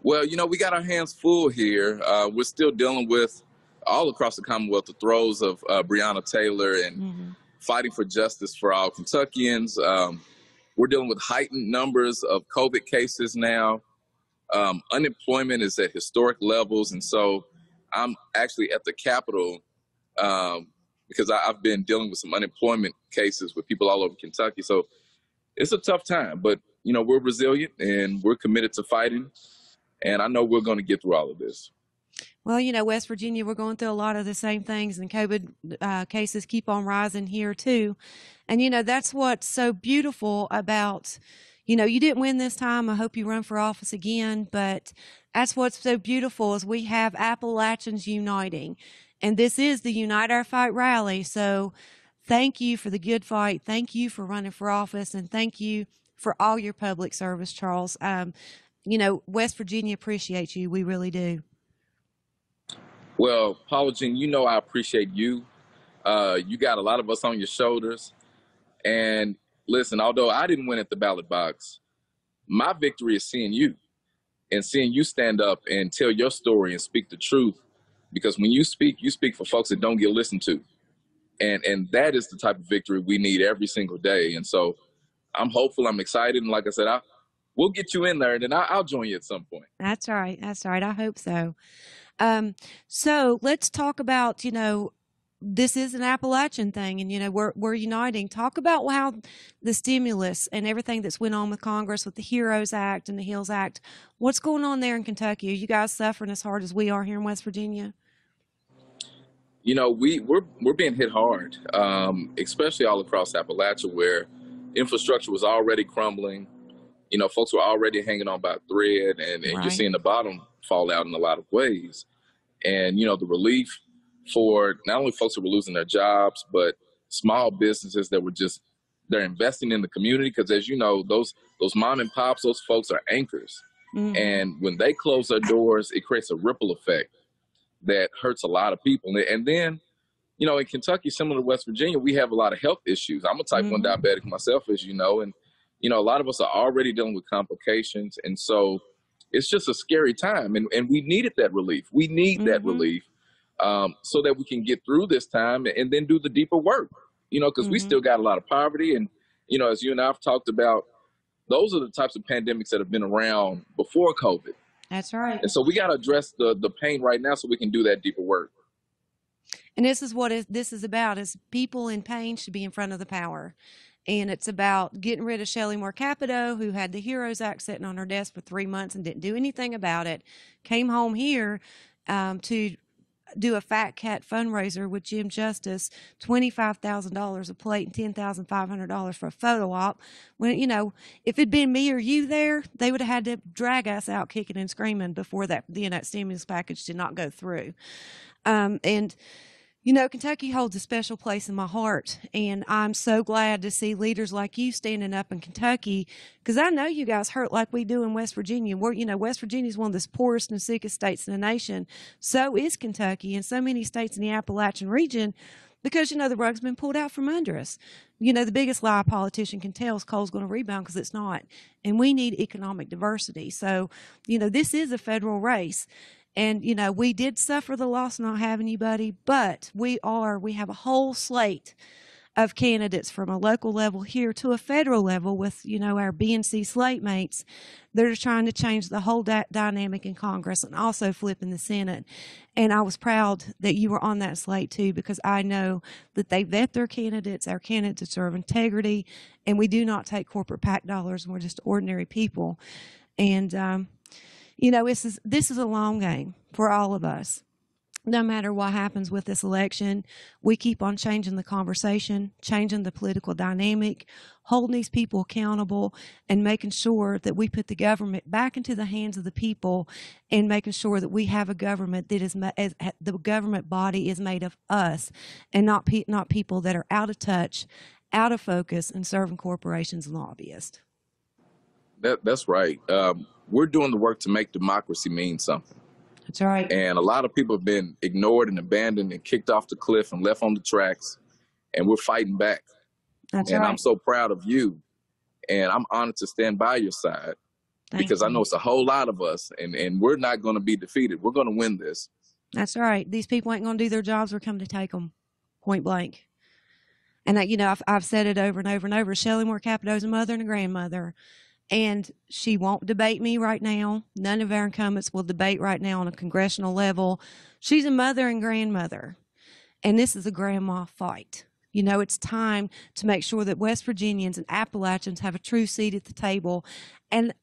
Well, you know, we got our hands full here. Uh, we're still dealing with all across the Commonwealth the throes of uh, Breonna Taylor and mm-hmm. fighting for justice for all Kentuckians. Um, we're dealing with heightened numbers of COVID cases now. Um, unemployment is at historic levels, and so I'm actually at the Capitol um, because I, have been dealing with some unemployment cases with people all over Kentucky. So it's a tough time, but you know we're resilient and we're committed to fighting, and I know we're going to get through all of this. Well, you know, West Virginia, we're going through a lot of the same things, and COVID uh, cases keep on rising here too. And you know, that's what's so beautiful about you know, you didn't win this time. I hope you run for office again. But that's what's so beautiful is we have Appalachians uniting. And this is the Unite Our Fight rally. So thank you for the good fight. Thank you for running for office. And thank you for all your public service, Charles. Um, you know, West Virginia appreciates you. We really do. Well, Paula Jean, you know I appreciate you. Uh, you got a lot of us on your shoulders. And listen, although I didn't win at the ballot box, my victory is seeing you and seeing you stand up and tell your story and speak the truth. Because when you speak, you speak for folks that don't get listened to. And and that is the type of victory we need every single day. And so I'm hopeful, I'm excited, and like I said, I we'll get you in there and then I, I'll join you at some point. That's right. That's right. I hope so. Um, so let's talk about, you know, this is an Appalachian thing, and you know we're we're uniting. Talk about how the stimulus and everything that's went on with Congress with the Heroes Act and the HEALS Act. What's going on there in Kentucky? Are you guys suffering as hard as we are here in West Virginia? You know, we we're we're being hit hard, um, especially all across Appalachia, where infrastructure was already crumbling. You know, folks were already hanging on by thread, and, and right. you're seeing the bottom fall out in a lot of ways. And you know, the relief for not only folks who were losing their jobs, but small businesses that were just they're investing in the community because as you know those those mom and pops those folks are anchors mm-hmm. and when they close their doors it creates a ripple effect that hurts a lot of people and then you know in kentucky similar to west virginia we have a lot of health issues i'm a type mm-hmm. 1 diabetic myself as you know and you know a lot of us are already dealing with complications and so it's just a scary time and, and we needed that relief we need mm-hmm. that relief um, so that we can get through this time and then do the deeper work. You know, because mm-hmm. we still got a lot of poverty, and you know, as you and I've talked about, those are the types of pandemics that have been around before COVID. That's right. And so we got to address the the pain right now, so we can do that deeper work. And this is what it, this is about: is people in pain should be in front of the power. And it's about getting rid of Shelley Moore Capito, who had the Heroes Act sitting on her desk for three months and didn't do anything about it. Came home here um, to do a fat cat fundraiser with Jim Justice, twenty five thousand dollars a plate and ten thousand five hundred dollars for a photo op. When you know, if it'd been me or you there, they would have had to drag us out kicking and screaming before that you know stimulus package did not go through. Um, and you know, Kentucky holds a special place in my heart, and I'm so glad to see leaders like you standing up in Kentucky because I know you guys hurt like we do in West Virginia. We're, you know, West Virginia is one of the poorest and sickest states in the nation. So is Kentucky, and so many states in the Appalachian region because you know the rug's been pulled out from under us. You know the biggest lie a politician can tell is coal's going to rebound because it's not, and we need economic diversity. So you know this is a federal race, and, you know, we did suffer the loss of not having anybody, but we are, we have a whole slate of candidates from a local level here to a federal level with, you know, our BNC slate mates. They're trying to change the whole da- dynamic in Congress and also flipping the Senate. And I was proud that you were on that slate too, because I know that they vet their candidates. Our candidates serve integrity, and we do not take corporate PAC dollars. We're just ordinary people. And, um, you know, this is this is a long game for all of us. No matter what happens with this election, we keep on changing the conversation, changing the political dynamic, holding these people accountable, and making sure that we put the government back into the hands of the people, and making sure that we have a government that is the government body is made of us, and not pe- not people that are out of touch, out of focus, and serving corporations and lobbyists. That, that's right. Um, we're doing the work to make democracy mean something. That's right. And a lot of people have been ignored and abandoned and kicked off the cliff and left on the tracks, and we're fighting back. That's right. and right. I'm so proud of you. And I'm honored to stand by your side Thank because I know it's a whole lot of us and, and we're not going to be defeated. We're going to win this. That's right. These people ain't going to do their jobs. We're coming to take them, point blank. And I, you know, I've, I've said it over and over and over. Shelley Moore Capito's a mother and a grandmother, and she won't debate me right now. None of our incumbents will debate right now on a congressional level. She's a mother and grandmother, and this is a grandma fight. You know, it's time to make sure that West Virginians and Appalachians have a true seat at the table, and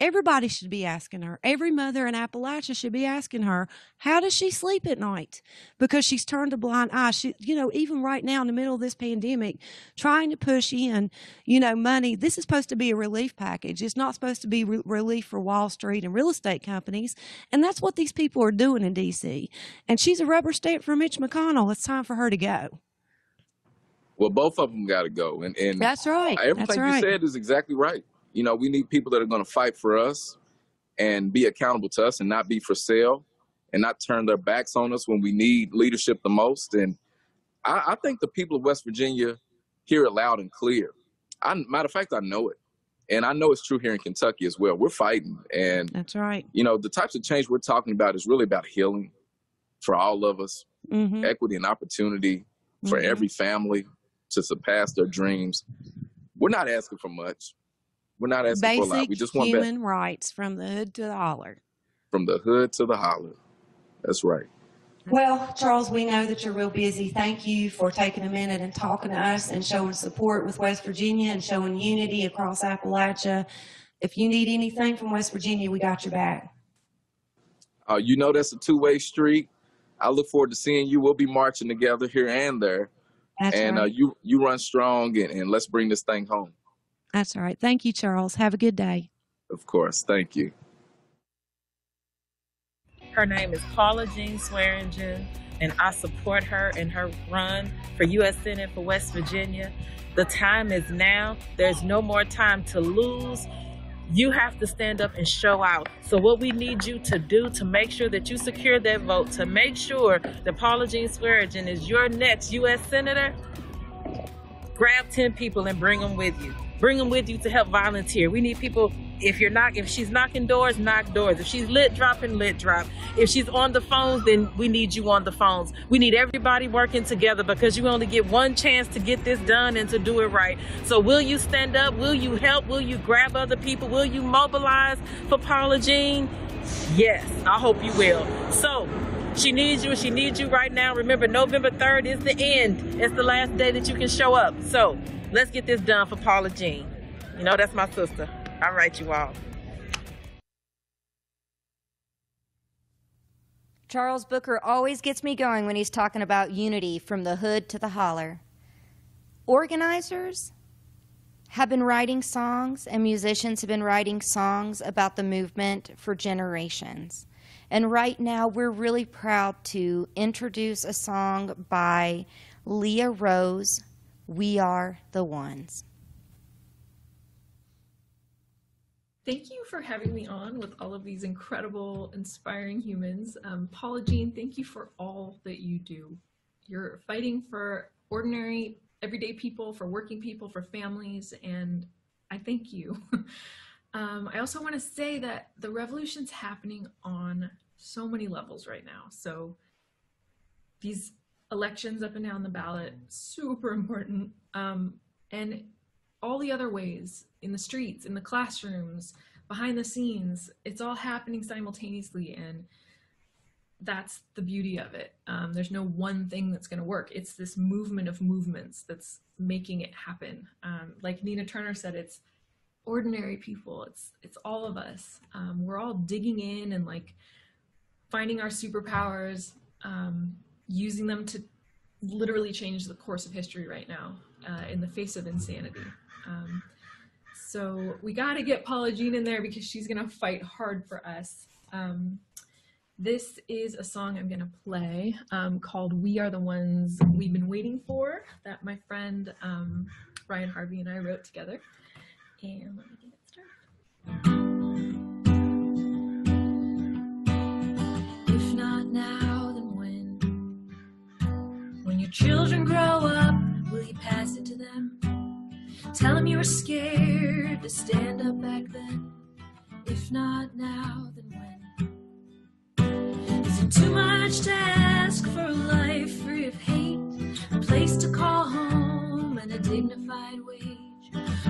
everybody should be asking her. Every mother in Appalachia should be asking her, how does she sleep at night? Because she's turned a blind eye. She, you know, even right now in the middle of this pandemic, trying to push in, you know, money. This is supposed to be a relief package. It's not supposed to be re- relief for Wall Street and real estate companies. And that's what these people are doing in D.C. And she's a rubber stamp for Mitch McConnell. It's time for her to go. Well, both of them got to go. And, and That's right. everything That's you said is exactly right. You know, we need people that are going to fight for us and be accountable to us and not be for sale and not turn their backs on us when we need leadership the most. And I, I think the people of West Virginia hear it loud and clear. I, matter of fact, I know it. And I know it's true here in Kentucky as well. We're fighting. And, That's right. you know, the types of change we're talking about is really about healing for all of us, Mm-hmm. equity and opportunity for Mhm. every family to surpass their dreams. We're not asking for much. We're not asking for a lot. Basic We just want that human rights from the hood to the holler. from the hood to the holler. That's right. Well, Charles, we know that you're real busy. Thank you for taking a minute and talking to us and showing support with West Virginia and showing unity across Appalachia. If you need anything from West Virginia, we got your back. Uh, you know that's a two-way street. I look forward to seeing you. We'll be marching together here and there. That's and uh, you you run strong and, and let's bring this thing home. That's all right. Thank you, Charles. Have a good day. Of course. Thank you. Her name is Paula Jean Swearengin, and I support her in her run for U.S. Senate for West Virginia. The time is now. There's no more time to lose. You have to stand up and show out. So, what we need you to do to make sure that you secure that vote, to make sure that Paula Jean Swearengin is your next U.S. Senator, grab 10 people and bring them with you. Bring them with you to help volunteer. We need people. If you're not, if she's knocking doors, knock doors. If she's lit dropping, lit drop. If she's on the phones, then we need you on the phones. We need everybody working together because you only get one chance to get this done and to do it right. So will you stand up? Will you help? Will you grab other people? Will you mobilize for Paula Jean? Yes, I hope you will. So she needs you. She needs you right now. Remember, November 3rd is the end. It's the last day that you can show up. So let's get this done for Paula Jean. You know, that's my sister. All right, you all. Charles Booker always gets me going when he's talking about unity from the hood to the holler. Organizers have been writing songs, and musicians have been writing songs about the movement for generations. And right now, we're really proud to introduce a song by Leah Rose We Are the Ones. Thank you for having me on with all of these incredible, inspiring humans. Um, Paula Jean, thank you for all that you do. You're fighting for ordinary, everyday people, for working people, for families, and I thank you. <laughs> um, I also want to say that the revolution's happening on so many levels right now. So these elections up and down the ballot, super important. Um, and all the other ways in the streets, in the classrooms, behind the scenes, it's all happening simultaneously. And that's the beauty of it. Um, there's no one thing that's going to work. It's this movement of movements that's making it happen. Um, like Nina Turner said, it's ordinary people. It's it's all of us. Um, we're all digging in and like finding our superpowers, um, using them to literally change the course of history right now uh, in the face of insanity. Um, so we got to get Paula Jean in there because she's going to fight hard for us. Um, this is a song I'm going to play um, called We Are the Ones We've Been Waiting For that my friend um, Ryan Harvey and I wrote together. And let me get it started. Your children grow up, will you pass it to them? Tell them you were scared to stand up back then. If not now, then when? Is it too much to ask for a life free of hate? A place to call home and a dignified wage?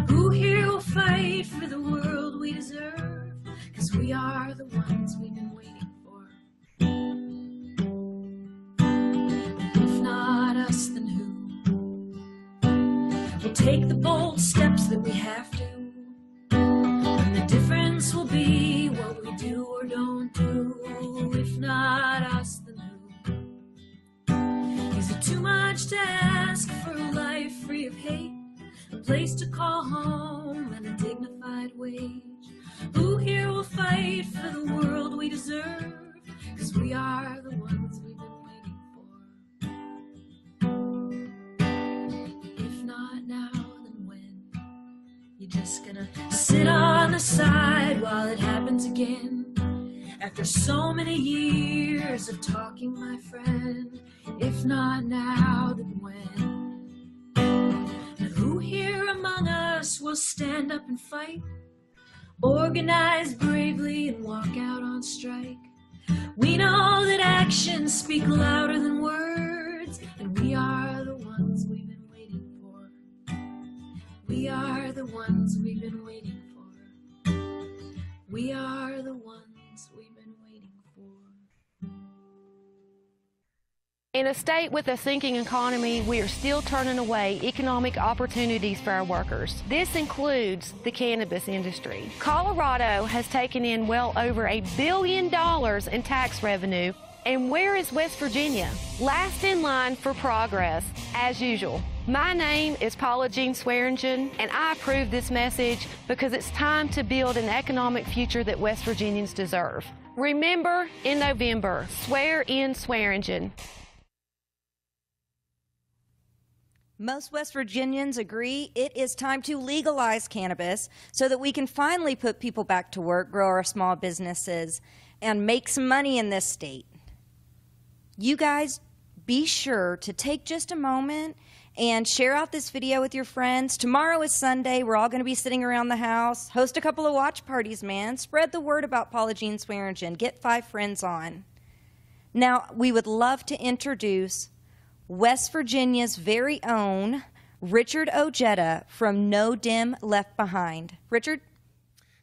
Who here will fight for the world we deserve? Cause we are the ones we've We'll take the bold steps that we have to. And the difference will be what we do or don't do. If not us, then who? Is it too much to ask for a life free of hate? A place to call home and a dignified wage? Who here will fight for the world we deserve? Cause we are the ones You're just gonna sit on the side while it happens again. After so many years of talking, my friend, if not now, then when? And who here among us will stand up and fight? Organize bravely and walk out on strike. We know that actions speak louder than words, and we are the We are the ones we've been waiting for. We are the ones we've been waiting for. In a state with a sinking economy, we are still turning away economic opportunities for our workers. This includes the cannabis industry. Colorado has taken in well over a billion dollars in tax revenue. And where is West Virginia? Last in line for progress, as usual. My name is Paula Jean Swearengin, and I approve this message because it's time to build an economic future that West Virginians deserve. Remember, in November, swear in Swearengin. Most West Virginians agree it is time to legalize cannabis so that we can finally put people back to work, grow our small businesses, and make some money in this state. You guys be sure to take just a moment and share out this video with your friends. Tomorrow is Sunday. We're all going to be sitting around the house. Host a couple of watch parties, man. Spread the word about Paula Jean Swearengin. Get five friends on. Now, we would love to introduce West Virginia's very own Richard Ojeda from No Dem Left Behind. Richard?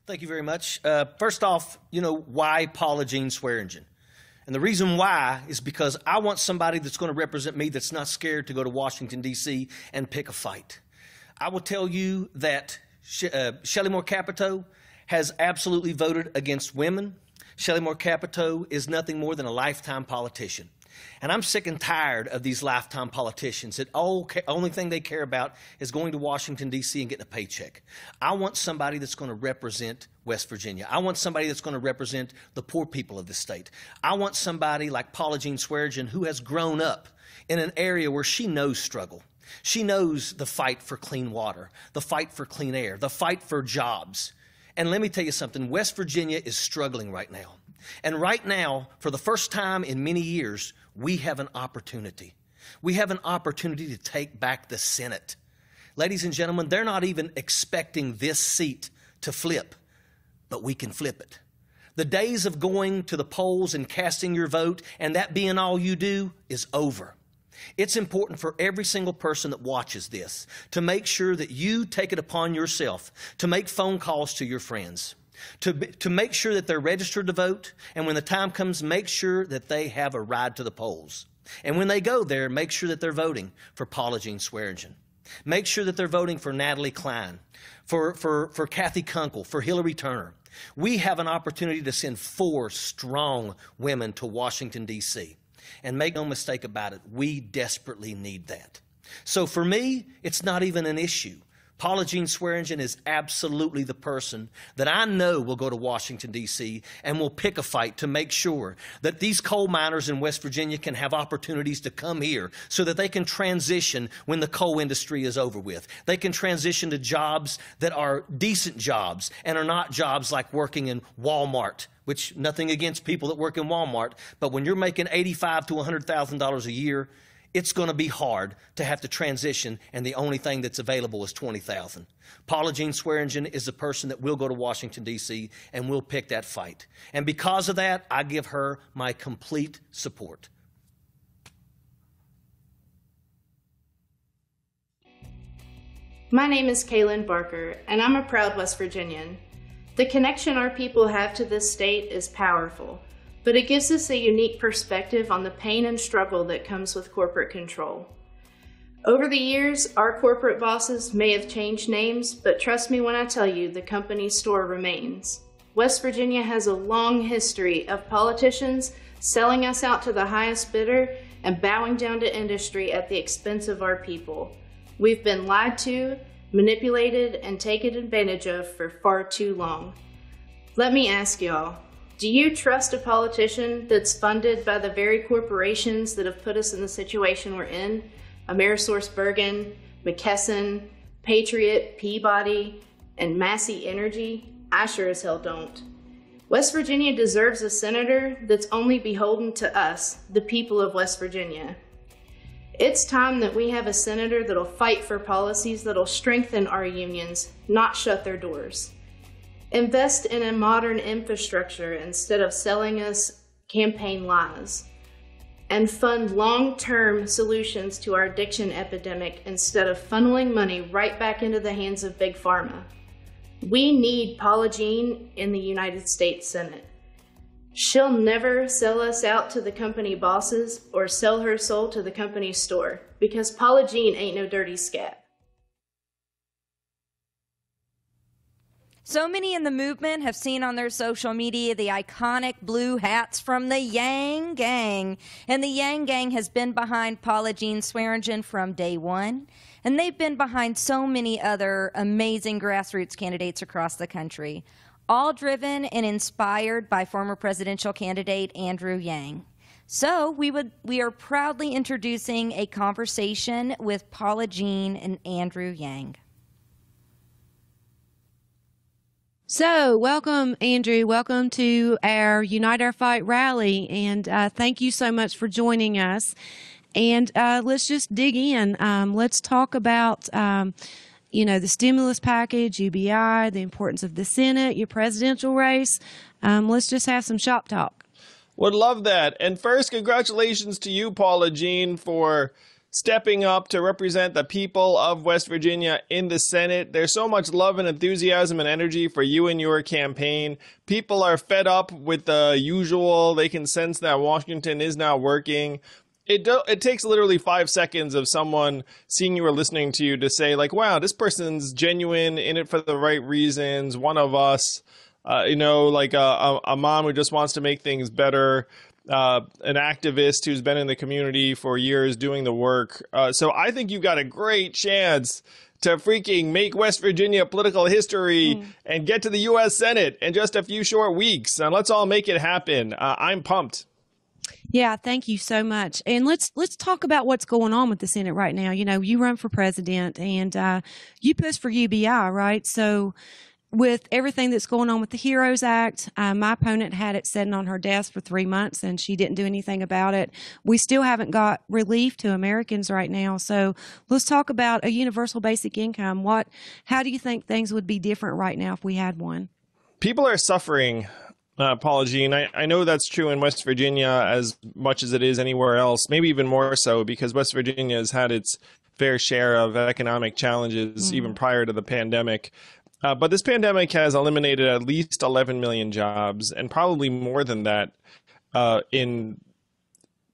Thank you very much. Uh, first off, you know, why Paula Jean Swearengin? And the reason why is because I want somebody that's going to represent me that's not scared to go to Washington, D.C. and pick a fight. I will tell you that she, uh, Shelley Moore Capito has absolutely voted against women. Shelley Moore Capito is nothing more than a lifetime politician. And I'm sick and tired of these lifetime politicians that all only thing they care about is going to Washington, D.C. and getting a paycheck. I want somebody that's going to represent West Virginia. I want somebody that's going to represent the poor people of the state. I want somebody like Paula Jean Swearengin who has grown up in an area where she knows struggle. She knows the fight for clean water, the fight for clean air, the fight for jobs. And let me tell you something West Virginia is struggling right now. And right now, for the first time in many years, we have an opportunity. We have an opportunity to take back the Senate. Ladies and gentlemen, they're not even expecting this seat to flip, but we can flip it. The days of going to the polls and casting your vote and that being all you do is over. It's important for every single person that watches this to make sure that you take it upon yourself to make phone calls to your friends to, to make sure that they're registered to vote, and when the time comes, make sure that they have a ride to the polls. And when they go there, make sure that they're voting for Paula Jean Swearengin. Make sure that they're voting for Natalie Cline, for, for, for Cathy Kunkel, for Hilary Turner. We have an opportunity to send four strong women to Washington, D.C. And make no mistake about it, we desperately need that. So for me, it's not even an issue. Paula Jean Swearengin is absolutely the person that I know will go to Washington, D.C., and will pick a fight to make sure that these coal miners in West Virginia can have opportunities to come here so that they can transition when the coal industry is over with. They can transition to jobs that are decent jobs and are not jobs like working in Walmart which nothing against people that work in Walmart, but when you're making eighty-five to $100,000 a year, it's going to be hard to have to transition and the only thing that's available is 20,000. Paula Jean Swearengin is the person that will go to Washington, D.C. and will pick that fight. And because of that, I give her my complete support. My name is Kaylin Barker, and I'm a proud West Virginian. The connection our people have to this state is powerful, but it gives us a unique perspective on the pain and struggle that comes with corporate control. Over the years, our corporate bosses may have changed names, but trust me when I tell you, the company's store remains. West Virginia has a long history of politicians selling us out to the highest bidder and bowing down to industry at the expense of our people. We've been lied to, manipulated, and taken advantage of for far too long. Let me ask y'all do you trust a politician that's funded by the very corporations that have put us in the situation we're in? AmerisourceBergen, McKesson, Patriot, Peabody, and Massey Energy? I sure as hell don't. West Virginia deserves a senator that's only beholden to us, the people of West Virginia. It's time that we have a senator that'll fight for policies that'll strengthen our unions, not shut their doors. Invest in a modern infrastructure instead of selling us campaign lies. And fund long term solutions to our addiction epidemic instead of funneling money right back into the hands of Big Pharma. We need Paula Jean in the United States Senate. She'll never sell us out to the company bosses or sell her soul to the company store because Paula Jean ain't no dirty scat. So many in the movement have seen on their social media the iconic blue hats from the Yang Gang. And the Yang Gang has been behind Paula Jean Swearengin from day one. And they've been behind so many other amazing grassroots candidates across the country, all driven and inspired by former presidential candidate Andrew Yang. So we would we are proudly introducing a conversation with Paula Jean and Andrew Yang. So, welcome, Andrew. Welcome to our Unite Our Fight rally. And uh, thank you so much for joining us. And uh, let's just dig in. Um, let's talk about. Um, you know, the stimulus package, UBI, the importance of the Senate, your presidential race. Um, let's just have some shop talk. Would love that. And first, congratulations to you, Paula Jean, for stepping up to represent the people of West Virginia in the Senate. There's so much love and enthusiasm and energy for you and your campaign. People are fed up with the usual. They can sense that Washington is not working. It do, it takes literally five seconds of someone seeing you or listening to you to say like, "Wow, this person's genuine, in it for the right reasons, one of us." Uh, you know, like a, a, a mom who just wants to make things better uh, an activist who's been in the community for years doing the work. Uh, so I think you've got a great chance to freaking make West Virginia political history mm. and get to the U.S. Senate in just a few short weeks. And let's all make it happen. Uh, I'm pumped. Yeah, thank you so much. And let's let's talk about what's going on with the Senate right now. You know, you run for president and uh, you push for UBI, right? So with everything that's going on with the HEROES Act, uh, my opponent had it sitting on her desk for three months and she didn't do anything about it. We still haven't got relief to Americans right now. So let's talk about a universal basic income. What, how do you think things would be different right now if we had one? People are suffering. Uh, Paula Jean, I, I know that's true in West Virginia as much as it is anywhere else, maybe even more so because West Virginia has had its fair share of economic challenges mm. even prior to the pandemic. Uh, but this pandemic has eliminated at least 11 million jobs and probably more than that uh, in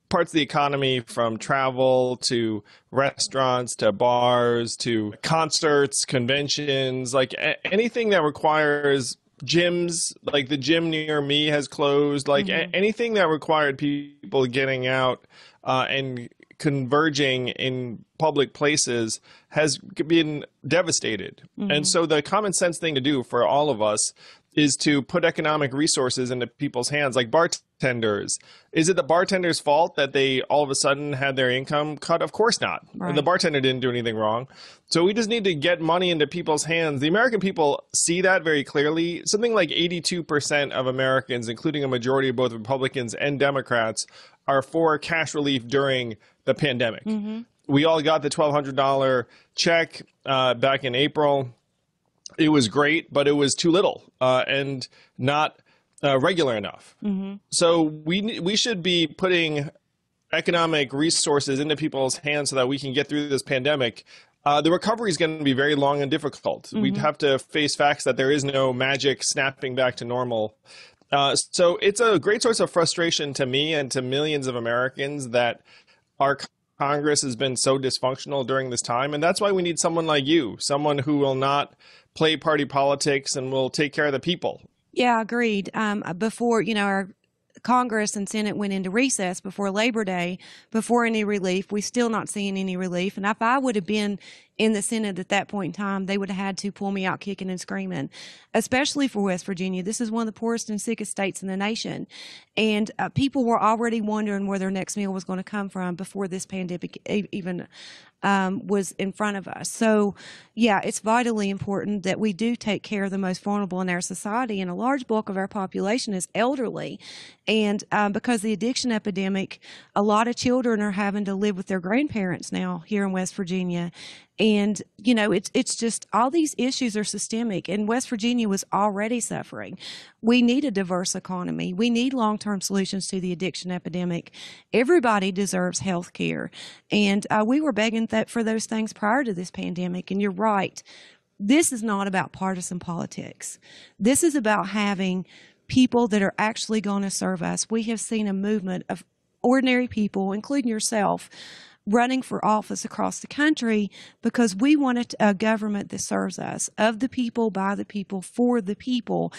parts of the economy from travel to restaurants to bars to concerts, conventions, like a- anything that requires gyms, like the gym near me has closed, like mm-hmm. a- anything that required people getting out uh, and converging in public places has been devastated. Mm-hmm. And so the common sense thing to do for all of us is to put economic resources into people's hands, like bartenders. Is it the bartender's fault that they all of a sudden had their income cut? Of course not. Right. The bartender didn't do anything wrong. So we just need to get money into people's hands. The American people see that very clearly. Something like 82% of Americans, including a majority of both Republicans and Democrats, are for cash relief during the pandemic. Mm-hmm. We all got the $1,200 check uh, back in April it was great, but it was too little uh, and not uh, regular enough. Mm-hmm. So we we should be putting economic resources into people's hands so that we can get through this pandemic. Uh, the recovery is going to be very long and difficult. Mm-hmm. We'd have to face facts that there is no magic snapping back to normal. Uh, so it's a great source of frustration to me and to millions of Americans that our Congress has been so dysfunctional during this time. And that's why we need someone like you, someone who will not play party politics and will take care of the people. Yeah, agreed. Um, before, you know, our Congress and Senate went into recess before Labor Day, before any relief. We still not seeing any relief. And if I would have been in the Senate at that point in time, they would have had to pull me out kicking and screaming, especially for West Virginia. This is one of the poorest and sickest states in the nation. And uh, people were already wondering where their next meal was going to come from before this pandemic even um, was in front of us. So, yeah, it's vitally important that we do take care of the most vulnerable in our society. And a large bulk of our population is elderly. And um, because the addiction epidemic, a lot of children are having to live with their grandparents now here in West Virginia and you know it's it's just all these issues are systemic and west virginia was already suffering. We need a diverse economy. We need long-term solutions to the addiction epidemic. Everybody deserves health care. And uh, we were begging that for those things prior to this pandemic and you're right. This is not about partisan politics. This is about having people that are actually going to serve us. We have seen a movement of ordinary people including yourself running for office across the country because we want a government that serves us of the people, by the people, for the people.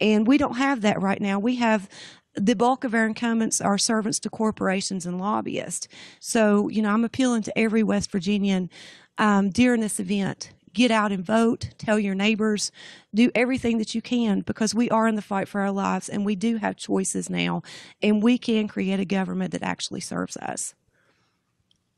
And we don't have that right now. We have the bulk of our incumbents are servants to corporations and lobbyists. So, you know, I'm appealing to every West Virginian um, during this event. Get out and vote. Tell your neighbors. Do everything that you can because we are in the fight for our lives and we do have choices now. And we can create a government that actually serves us.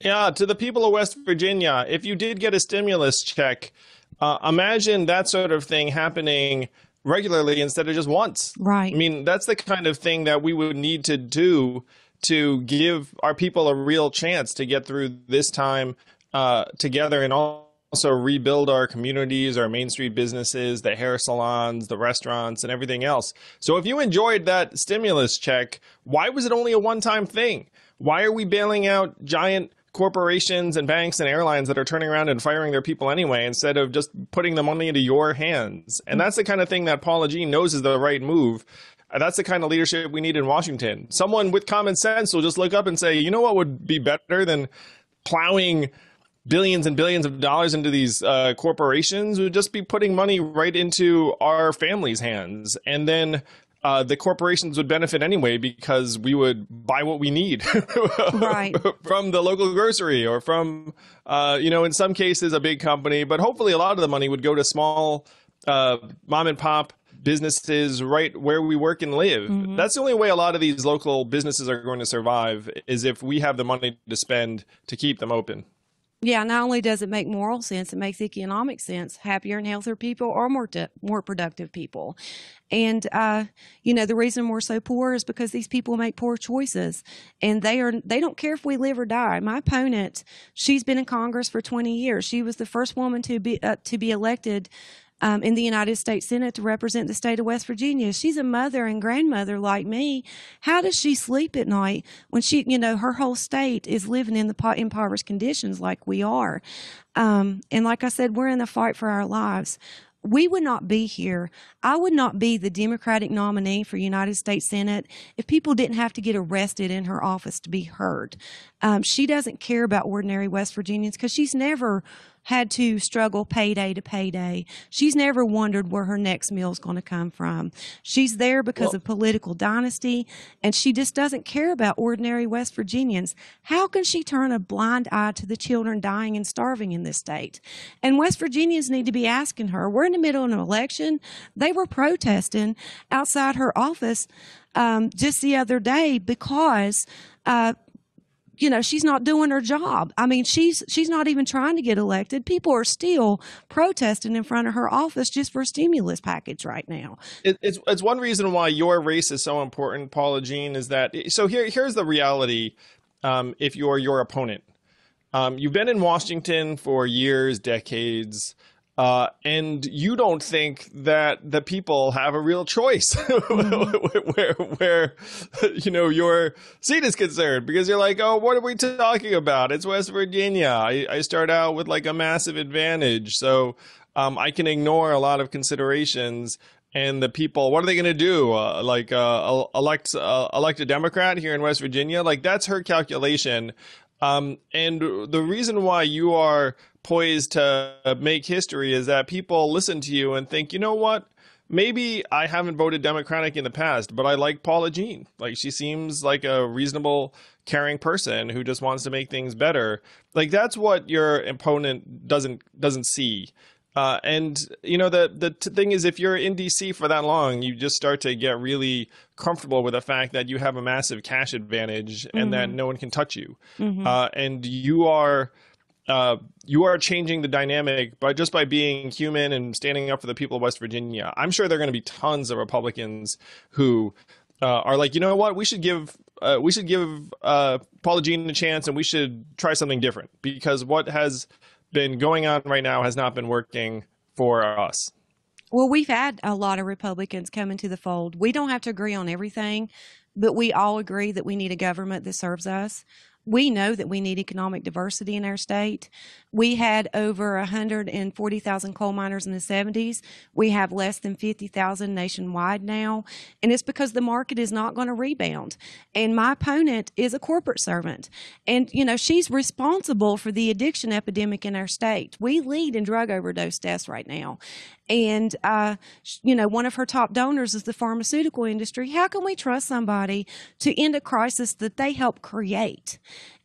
Yeah, to the people of West Virginia, if you did get a stimulus check, uh, imagine that sort of thing happening regularly instead of just once. Right. I mean, that's the kind of thing that we would need to do to give our people a real chance to get through this time uh, together and also rebuild our communities, our Main Street businesses, the hair salons, the restaurants, and everything else. So if you enjoyed that stimulus check, why was it only a one time thing? Why are we bailing out giant corporations and banks and airlines that are turning around and firing their people anyway instead of just putting the money into your hands. And that's the kind of thing that Paula Jean knows is the right move. That's the kind of leadership we need in Washington. Someone with common sense will just look up and say, you know what would be better than plowing billions and billions of dollars into these uh, corporations would just be putting money right into our families' hands. And then uh, the corporations would benefit anyway because we would buy what we need right. <laughs> from the local grocery or from, uh, you know, in some cases a big company, but hopefully a lot of the money would go to small uh, mom and pop businesses right where we work and live. Mm-hmm. That's the only way a lot of these local businesses are going to survive is if we have the money to spend to keep them open. Yeah, not only does it make moral sense, it makes economic sense. Happier and healthier people are more de- more productive people. And uh, you know, the reason we're so poor is because these people make poor choices and they are they don't care if we live or die. My opponent, she's been in Congress for 20 years. She was the first woman to be uh, to be elected um, in the United States Senate to represent the state of West Virginia. She's a mother and grandmother like me. How does she sleep at night when she, you know, her whole state is living in the po- impoverished conditions like we are? Um, and like I said, we're in the fight for our lives. We would not be here. I would not be the Democratic nominee for United States Senate if people didn't have to get arrested in her office to be heard. Um, she doesn't care about ordinary West Virginians because she's never had to struggle payday to payday. She's never wondered where her next meal is going to come from. She's there because Well- of political dynasty, and she just doesn't care about ordinary West Virginians. How can she turn a blind eye to the children dying and starving in this state? And West Virginians need to be asking her. We're in the middle of an election. They were protesting outside her office um, just the other day because. Uh, you know she's not doing her job i mean she's she's not even trying to get elected people are still protesting in front of her office just for a stimulus package right now it, it's it's one reason why your race is so important, Paula Jean, is that so here here's the reality. Um, if you're your opponent, um, you've been in Washington for years, decades. Uh, and you don't think that the people have a real choice <laughs> where, where, you know, your seat is concerned because you're like, oh, what are we talking about? It's West Virginia. I, I start out with like a massive advantage. So, um, I can ignore a lot of considerations and the people what are they going to do uh, like uh, elect uh, elect a democrat here in west virginia like that's her calculation um, and the reason why you are poised to make history is that people listen to you and think you know what maybe i haven't voted democratic in the past but i like paula jean like she seems like a reasonable caring person who just wants to make things better like that's what your opponent doesn't doesn't see uh, and you know the the t- thing is, if you're in DC for that long, you just start to get really comfortable with the fact that you have a massive cash advantage and that Mhm. no one can touch you. Mhm. Uh, and you are uh, you are changing the dynamic by just by being human and standing up for the people of West Virginia. I'm sure there are going to be tons of Republicans who uh, are like, you know what, we should give uh, we should give uh, Paula Jean a chance, and we should try something different because what has been going on right now has not been working for us. Well, we've had a lot of Republicans come into the fold. We don't have to agree on everything, but we all agree that we need a government that serves us. We know that we need economic diversity in our state. We had over 140,000 coal miners in the 70s. We have less than 50,000 nationwide now. And it's because the market is not going to rebound. And my opponent is a corporate servant. And, you know, she's responsible for the addiction epidemic in our state. We lead in drug overdose deaths right now. And, uh, you know, one of her top donors is the pharmaceutical industry. How can we trust somebody to end a crisis that they help create?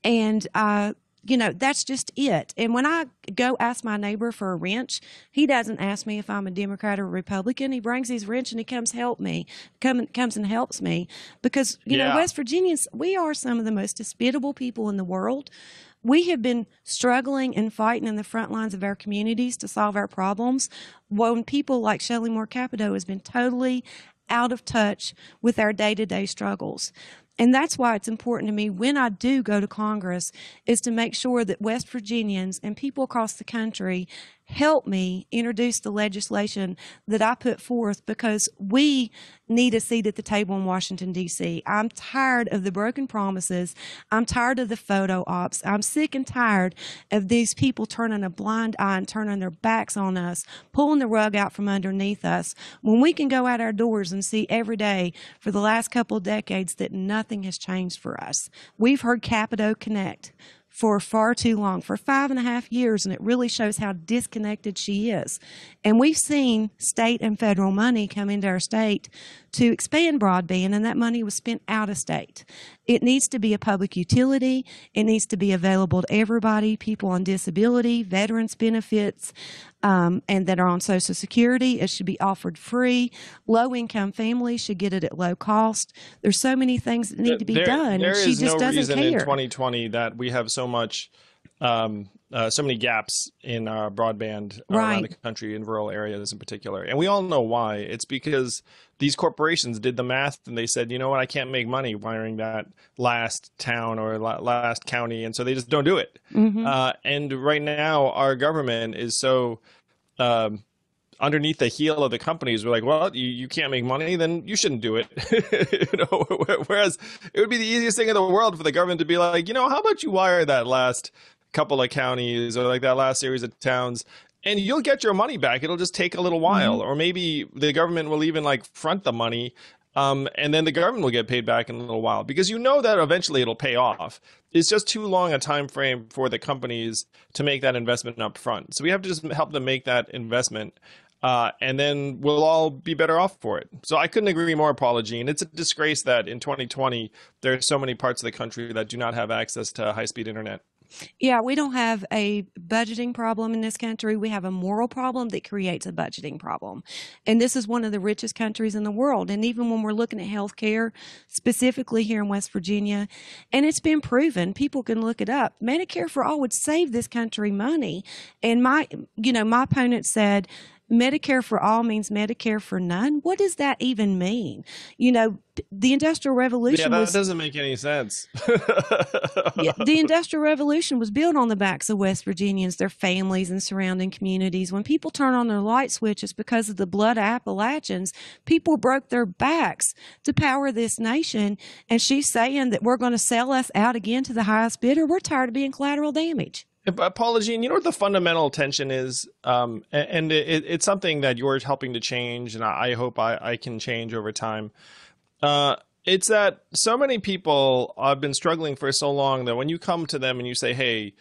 And, uh, you know, that's just it. And when I go ask my neighbor for a wrench, he doesn't ask me if I'm a Democrat or a Republican. He brings his wrench and he comes help me, come, comes and helps me because, you know, West Virginians, we are some of the most hospitable people in the world. We have been struggling and fighting in the front lines of our communities to solve our problems when people like Shelley Moore Capito has been totally out of touch with our day to day struggles. And that's why it's important to me when I do go to Congress is to make sure that West Virginians and people across the country help me introduce the legislation that I put forth because we need a seat at the table in Washington, D.C. I'm tired of the broken promises. I'm tired of the photo ops. I'm sick and tired of these people turning a blind eye and turning their backs on us, pulling the rug out from underneath us when we can go out our doors and see every day for the last couple of decades that nothing has changed for us. We've heard Capito Connect for far too long, for five and a half years, and it really shows how disconnected she is. And we've seen state and federal money come into our state to expand broadband, and that money was spent out of state. It needs to be a public utility. It needs to be available to everybody, people on disability, veterans benefits, um, and that are on Social Security. It should be offered free. Low income families should get it at low cost. There's so many things that need to be There- done, There and she is just no doesn't reason care. in 2020 that we have so much, um, uh, so many gaps in uh, broadband around the country in rural areas in particular, and we all know why. It's because these corporations did the math and they said, you know what, I can't make money wiring that last town or la- last county, and so they just don't do it. Mhm. Uh, and right now, our government is so. Um, underneath the heel of the companies we're like well you, you can't make money then you shouldn't do it <laughs> you know <laughs> whereas it would be the easiest thing in the world for the government to be like you know how about you wire that last couple of counties or like that last series of towns and you'll get your money back it'll just take a little while Mhm. or maybe the government will even like front the money Um, and then the government will get paid back in a little while because you know that eventually it'll pay off. It's just too long a time frame for the companies to make that investment up front. So we have to just help them make that investment. Uh, and then we'll all be better off for it. So I couldn't agree more, Paula Jean. It's a disgrace that in 2020 there are so many parts of the country that do not have access to high-speed internet. Yeah, we don't have a budgeting problem in this country. We have a moral problem that creates a budgeting problem. And this is one of the richest countries in the world. And even when we're looking at health care, specifically here in West Virginia, and it's been proven, people can look it up. Medicare for all would save this country money. And my, you know, my opponent said, Medicare for all means Medicare for none. What does that even mean? You know, the Industrial Revolution yeah, that was doesn't make any sense. yeah, <laughs> the Industrial Revolution was built on the backs of West Virginians, their families, and surrounding communities. When people turn on their light switches because of the blood of Appalachians, people broke their backs to power this nation. And she's saying that we're going to sell us out again to the highest bidder. We're tired of being collateral damage. Uh, and you know what the fundamental tension is, um, and it, it's something that you're helping to change, and I hope I, I can change over time. Uh, it's that so many people have been struggling for so long that when you come to them and you say, "Hey,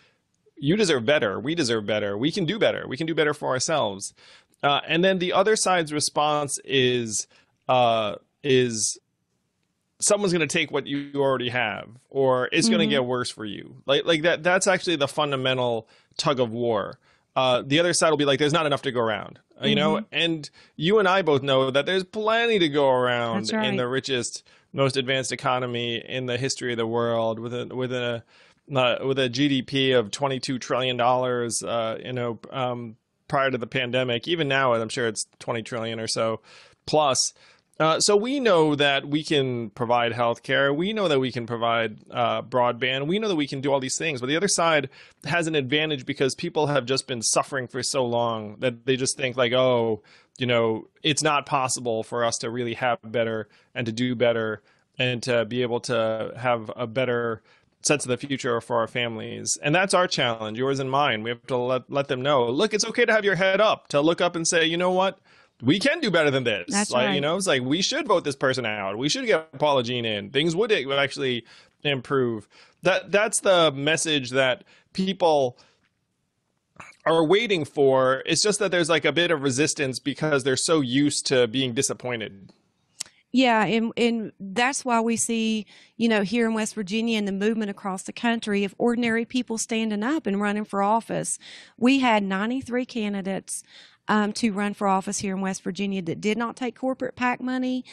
you deserve better. We deserve better. We can do better. We can do better for ourselves," uh, and then the other side's response is uh, is someone's going to take what you already have or it's mm-hmm. going to get worse for you like like that that's actually the fundamental tug of war uh, the other side will be like there's not enough to go around mm-hmm. you know mm-hmm. and you and i both know that there's plenty to go around right. in the richest most advanced economy in the history of the world with a with a uh, with a gdp of 22 trillion dollars uh, you know um, prior to the pandemic even now i'm sure it's 20 trillion or so plus uh, so we know that we can provide healthcare. We know that we can provide uh, broadband. We know that we can do all these things. But the other side has an advantage because people have just been suffering for so long that they just think like, oh, you know, it's not possible for us to really have better and to do better and to be able to have a better sense of the future for our families. And that's our challenge, yours and mine. We have to let, let them know, look, it's okay to have your head up, to look up and say, you know what? We can do better than this. That's like, right. You know, it's like we should vote this person out. We should get Paula Jean in. Things would actually improve. That that's the message that people are waiting for. It's just that there's like a bit of resistance because they're so used to being disappointed. Yeah, and and that's why we see, you know, here in West Virginia and the movement across the country of ordinary people standing up and running for office. We had 93 candidates um, to run for office here in West Virginia that did not take corporate PAC money,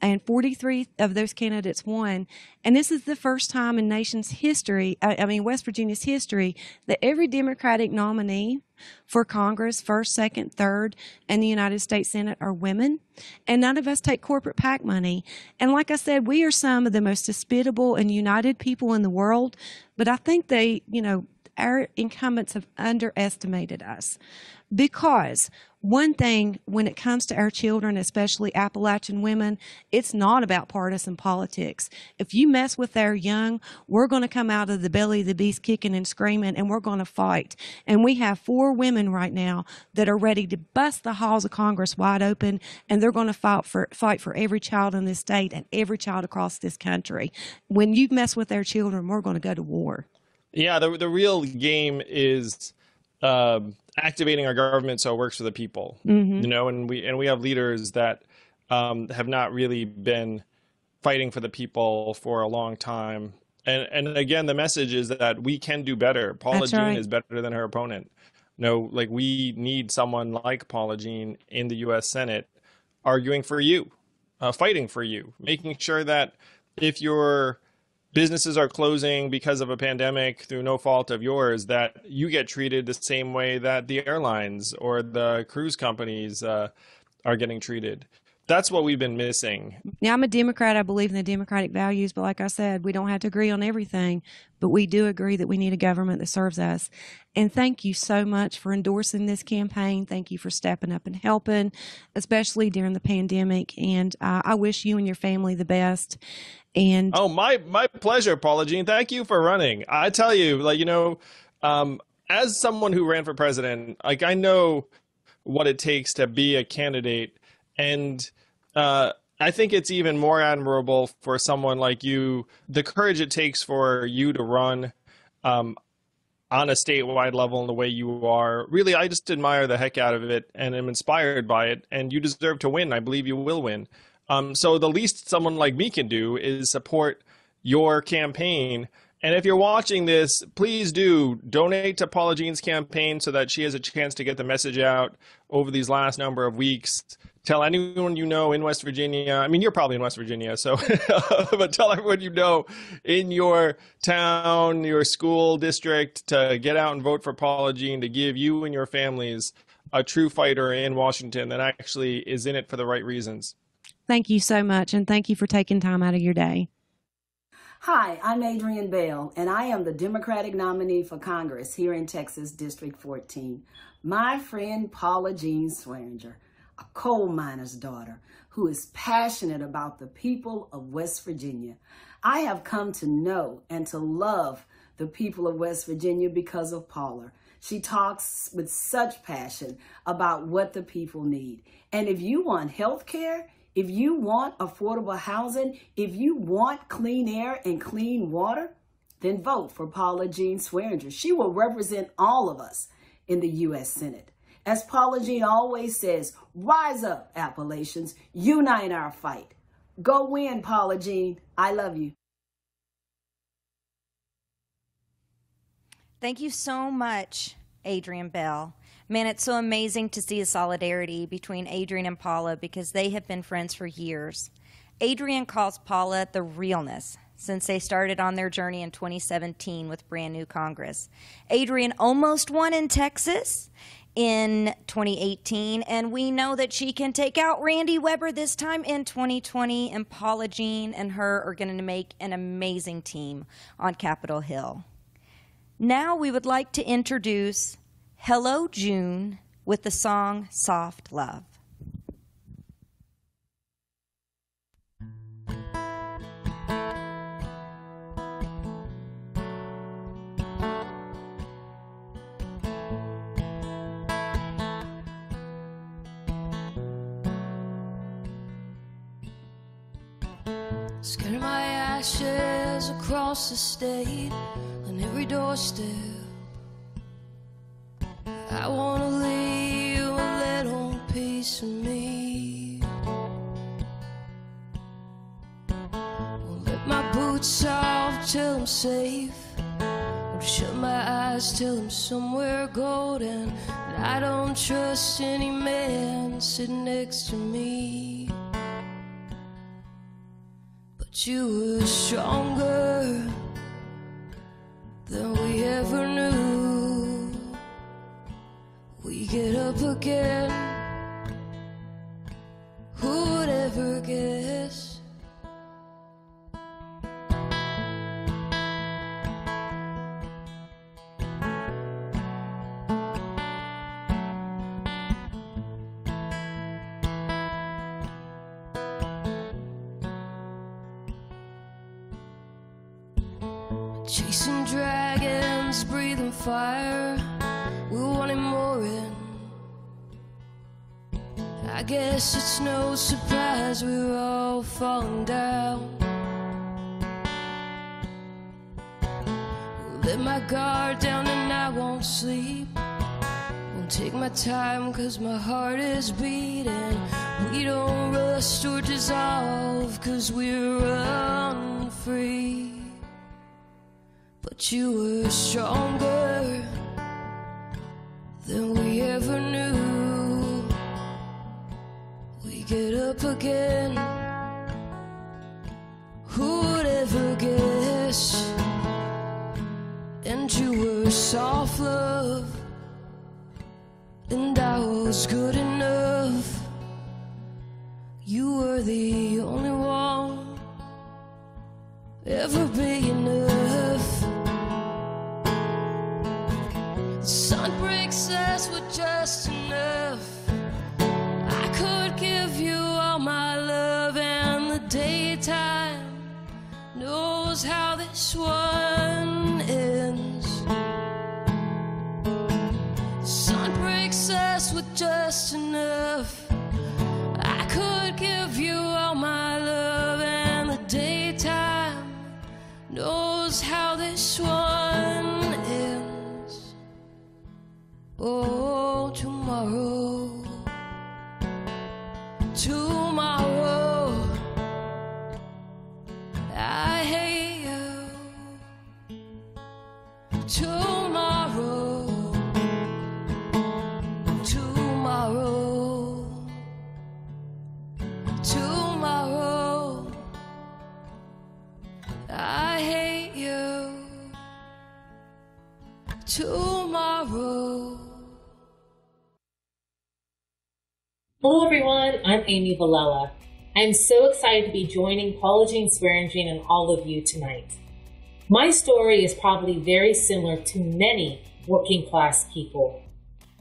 and 43 of those candidates won. And this is the first time in nation's history, I mean, West Virginia's history, that every Democratic nominee for Congress, first, second, third, and the United States Senate are women. And none of us take corporate PAC money. And like I said, we are some of the most hospitable and united people in the world. But I think they, you know, our incumbents have underestimated us because one thing when it comes to our children, especially Appalachian women, it's not about partisan politics. If you mess with our young, we're going to come out of the belly of the beast kicking and screaming and we're going to fight. And we have four women right now that are ready to bust the halls of Congress wide open and they're going to fight for, fight for every child in this state and every child across this country. When you mess with our children, we're going to go to war. Yeah, the, the real game is. Um, activating our government so it works for the people. Mm-hmm. You know, and we and we have leaders that um, have not really been fighting for the people for a long time. And and again, the message is that we can do better. Paula That's Jean right. is better than her opponent. No, like we need someone like Paula Jean in the U.S. Senate arguing for you, uh, fighting for you, making sure that if you're businesses are closing because of a pandemic through no fault of yours, that you get treated the same way that the airlines or the cruise companies uh, are getting treated. That's what we've been missing. Now, I'm a Democrat. I believe in the democratic values, but like I said, we don't have to agree on everything, but we do agree that we need a government that serves us. And thank you so much for endorsing this campaign. Thank you for stepping up and helping, especially during the pandemic. And uh, I wish you and your family the best. And oh, my my pleasure, Paula Jean. Thank you for running. I tell you, like you know, um, as someone who ran for president, like I know what it takes to be a candidate and uh, I think it's even more admirable for someone like you, the courage it takes for you to run um, on a statewide level in the way you are. Really, I just admire the heck out of it and am inspired by it. And you deserve to win. I believe you will win. Um, so the least someone like me can do is support your campaign. And if you're watching this, please do donate to Paula Jean's campaign so that she has a chance to get the message out over these last number of weeks. Tell anyone you know in West Virginia. I mean, you're probably in West Virginia, so, <laughs> but tell everyone you know in your town, your school district to get out and vote for Paula Jean to give you and your families a true fighter in Washington that actually is in it for the right reasons. Thank you so much, and thank you for taking time out of your day. Hi, I'm Adrienne Bell, and I am the Democratic nominee for Congress here in Texas District 14. My friend Paula Jean Swearengin, a coal miner's daughter who is passionate about the people of West Virginia. I have come to know and to love the people of West Virginia because of Paula. She talks with such passion about what the people need. And if you want health care, if you want affordable housing, if you want clean air and clean water, then vote for Paula Jean Swearengin. She will represent all of us in the U.S. Senate. As Paula Jean always says, rise up, Appalachians, unite our fight. Go win, Paula Jean. I love you. Thank you so much, Adrienne Bell. Man, it's so amazing to see the solidarity between Adrienne and Paula because they have been friends for years. Adrienne calls Paula the realness since they started on their journey in 2017 with brand new Congress. Adrienne almost won in Texas in 2018, and we know that she can take out Randy Weber this time in 2020, and Paula Jean and her are going to make an amazing team on Capitol Hill. Now we would like to introduce Hello June with the song Soft Love. Scatter my ashes across the state on every doorstep. I wanna leave a little piece of me. Won't let my boots off till I'm safe. Won't shut my eyes till I'm somewhere golden. And I don't trust any man sitting next to me. But you were stronger than we ever knew. We get up again. Who would ever guess? Chasing dragons, breathing fire. I guess it's no surprise we're all falling down. Let my guard down and I won't sleep. Won't take my time cause my heart is beating. We don't rust or dissolve cause we're unfree. But you were stronger than we ever knew. Get up again. Who would ever guess? And you were soft love, and I was good enough. You were the only one ever big I'm Amy Villela. I'm so excited to be joining Paula Jean Swearengin and all of you tonight. My story is probably very similar to many working class people.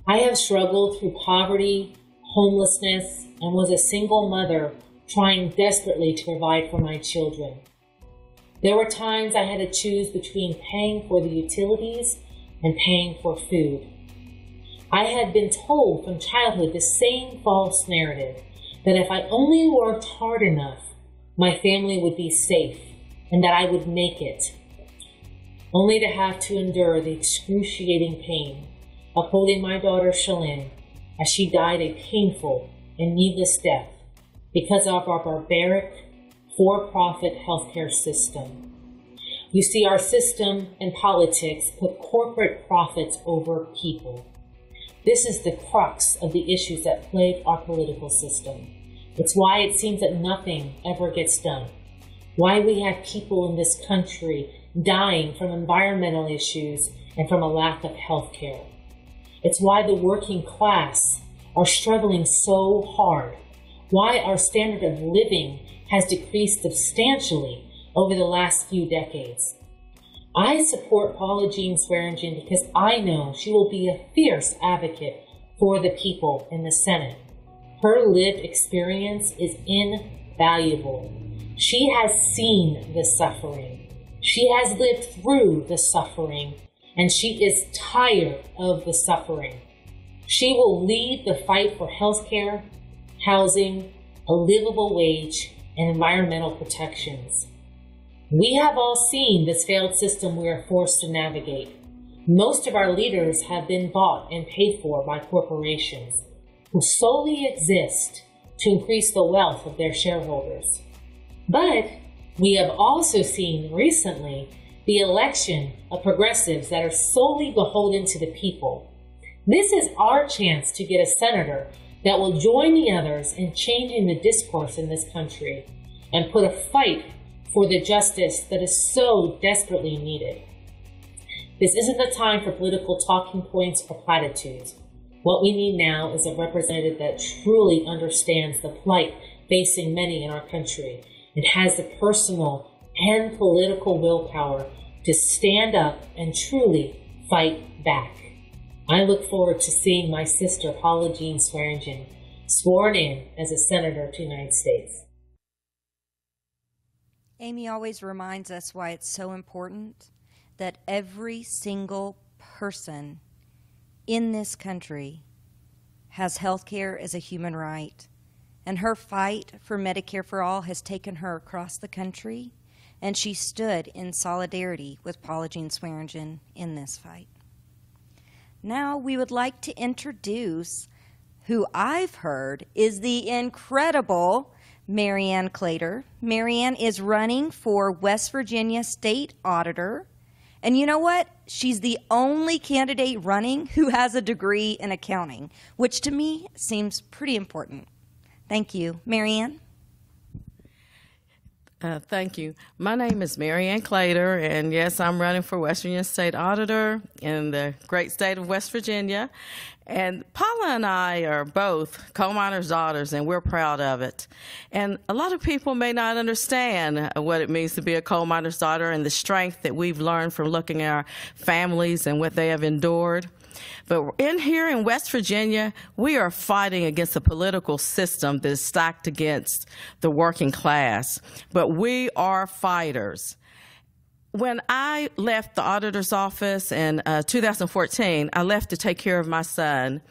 I have struggled through poverty, homelessness, and was a single mother trying desperately to provide for my children. There were times I had to choose between paying for the utilities and paying for food. I had been told from childhood the same false narrative that if I only worked hard enough, my family would be safe and that I would make it, only to have to endure the excruciating pain of holding my daughter Shalyn as she died a painful and needless death because of our barbaric, for profit healthcare system. You see, our system and politics put corporate profits over people. This is the crux of the issues that plague our political system. It's why it seems that nothing ever gets done. Why we have people in this country dying from environmental issues and from a lack of health care. It's why the working class are struggling so hard. Why our standard of living has decreased substantially over the last few decades. I support Paula Jean Swearengin because I know she will be a fierce advocate for the people in the Senate. Her lived experience is invaluable. She has seen the suffering. She has lived through the suffering, and she is tired of the suffering. She will lead the fight for health care, housing, a livable wage, and environmental protections. We have all seen this failed system we are forced to navigate. Most of our leaders have been bought and paid for by corporations who solely exist to increase the wealth of their shareholders. But we have also seen recently the election of progressives that are solely beholden to the people. This is our chance to get a senator that will join the others in changing the discourse in this country and put a fight for the justice that is so desperately needed. This isn't the time for political talking points or platitudes. What we need now is a representative that truly understands the plight facing many in our country and has the personal and political willpower to stand up and truly fight back. I look forward to seeing my sister Paula Jean Swearengin sworn in as a senator to the United States. Amy always reminds us why it's so important that every single person in this country has health care as a human right. And her fight for Medicare for All has taken her across the country, and she stood in solidarity with Paula Jean Swearengin in this fight. Now we would like to introduce who I've heard is the incredible Marianne Claytor. Marianne is running for West Virginia State Auditor. And you know what? She's the only candidate running who has a degree in accounting, which to me seems pretty important. Thank you. Marianne? Uh, thank you. My name is Marianne Claytor, and yes, I'm running for West Virginia State Auditor in the great state of West Virginia. And Paula and I are both coal miners' daughters, and we're proud of it. And a lot of people may not understand what it means to be a coal miner's daughter and the strength that we've learned from looking at our families and what they have endured. But in here in West Virginia, we are fighting against a political system that is stacked against the working class. But we are fighters. When I left the auditor's office in uh, 2014, I left to take care of my son,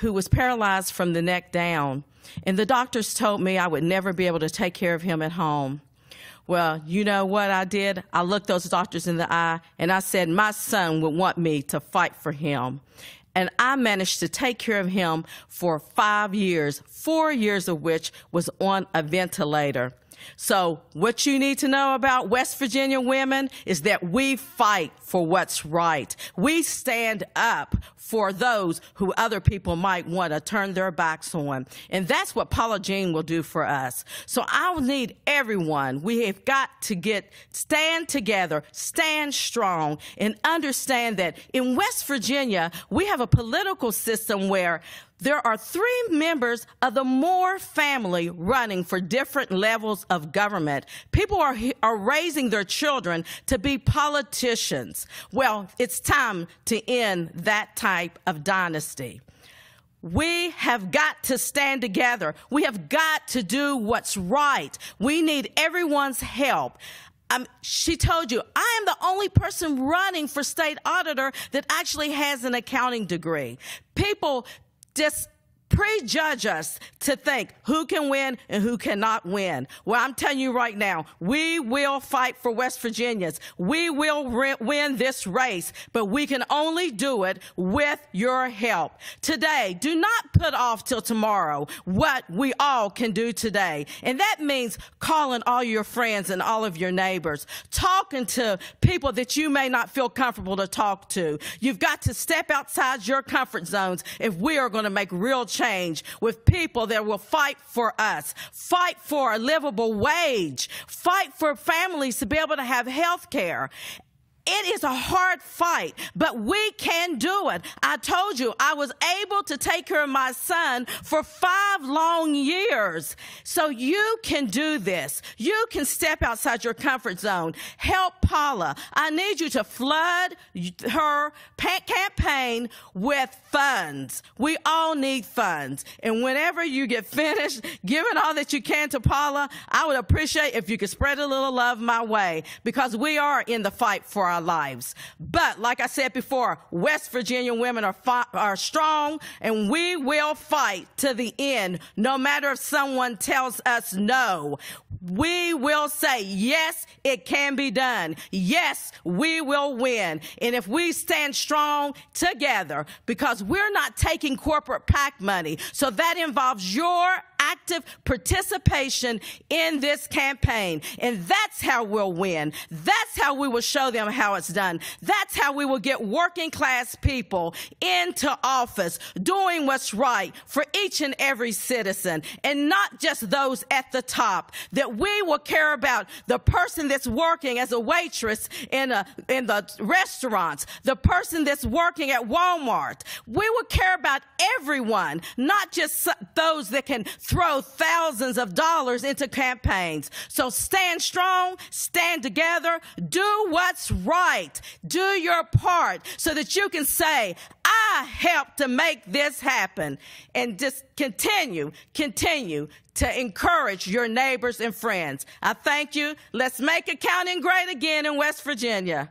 who was paralyzed from the neck down. And the doctors told me I would never be able to take care of him at home. Well, you know what I did? I looked those doctors in the eye and I said, My son would want me to fight for him. And I managed to take care of him for five years, four years of which was on a ventilator. So, what you need to know about West Virginia women is that we fight for what's right. We stand up for those who other people might want to turn their backs on. And that's what Paula Jean will do for us. So, I will need everyone. We have got to get, stand together, stand strong, and understand that in West Virginia, we have a political system where there are three members of the Moore family running for different levels of government. People are, are raising their children to be politicians. Well, it's time to end that type of dynasty. We have got to stand together. We have got to do what's right. We need everyone's help. Um, she told you, I am the only person running for state auditor that actually has an accounting degree. People just prejudge us to think who can win and who cannot win. Well, I'm telling you right now, we will fight for West Virginians. We will win this race, but we can only do it with your help. Today, do not put off till tomorrow what we all can do today. And that means calling all your friends and all of your neighbors, talking to people that you may not feel comfortable to talk to. You've got to step outside your comfort zones if we are going to make real change change with people that will fight for us, fight for a livable wage, fight for families to be able to have health care. It is a hard fight, but we can do it. I told you I was able to take care of my son for five long years. So you can do this. You can step outside your comfort zone. Help Paula. I need you to flood her campaign with funds. We all need funds. And whenever you get finished giving all that you can to Paula, I would appreciate if you could spread a little love my way because we are in the fight for our lives. But like I said before, West Virginia women are, fi- are strong and we will fight to the end, no matter if someone tells us no. We will say, yes, it can be done. Yes, we will win. And if we stand strong together, because we're not taking corporate PAC money, so that involves your active participation in this campaign. And that's how we'll win. That's how we will show them how it's done. That's how we will get working class people into office doing what's right for each and every citizen and not just those at the top. That we will care about the person that's working as a waitress in a, in the restaurants, the person that's working at Walmart. We will care about everyone, not just those that can throw thousands of dollars into campaigns. So stand strong, stand together, do what's right, do your part so that you can say, I helped to make this happen. And just continue, continue to encourage your neighbors and friends. I thank you. Let's make accounting great again in West Virginia.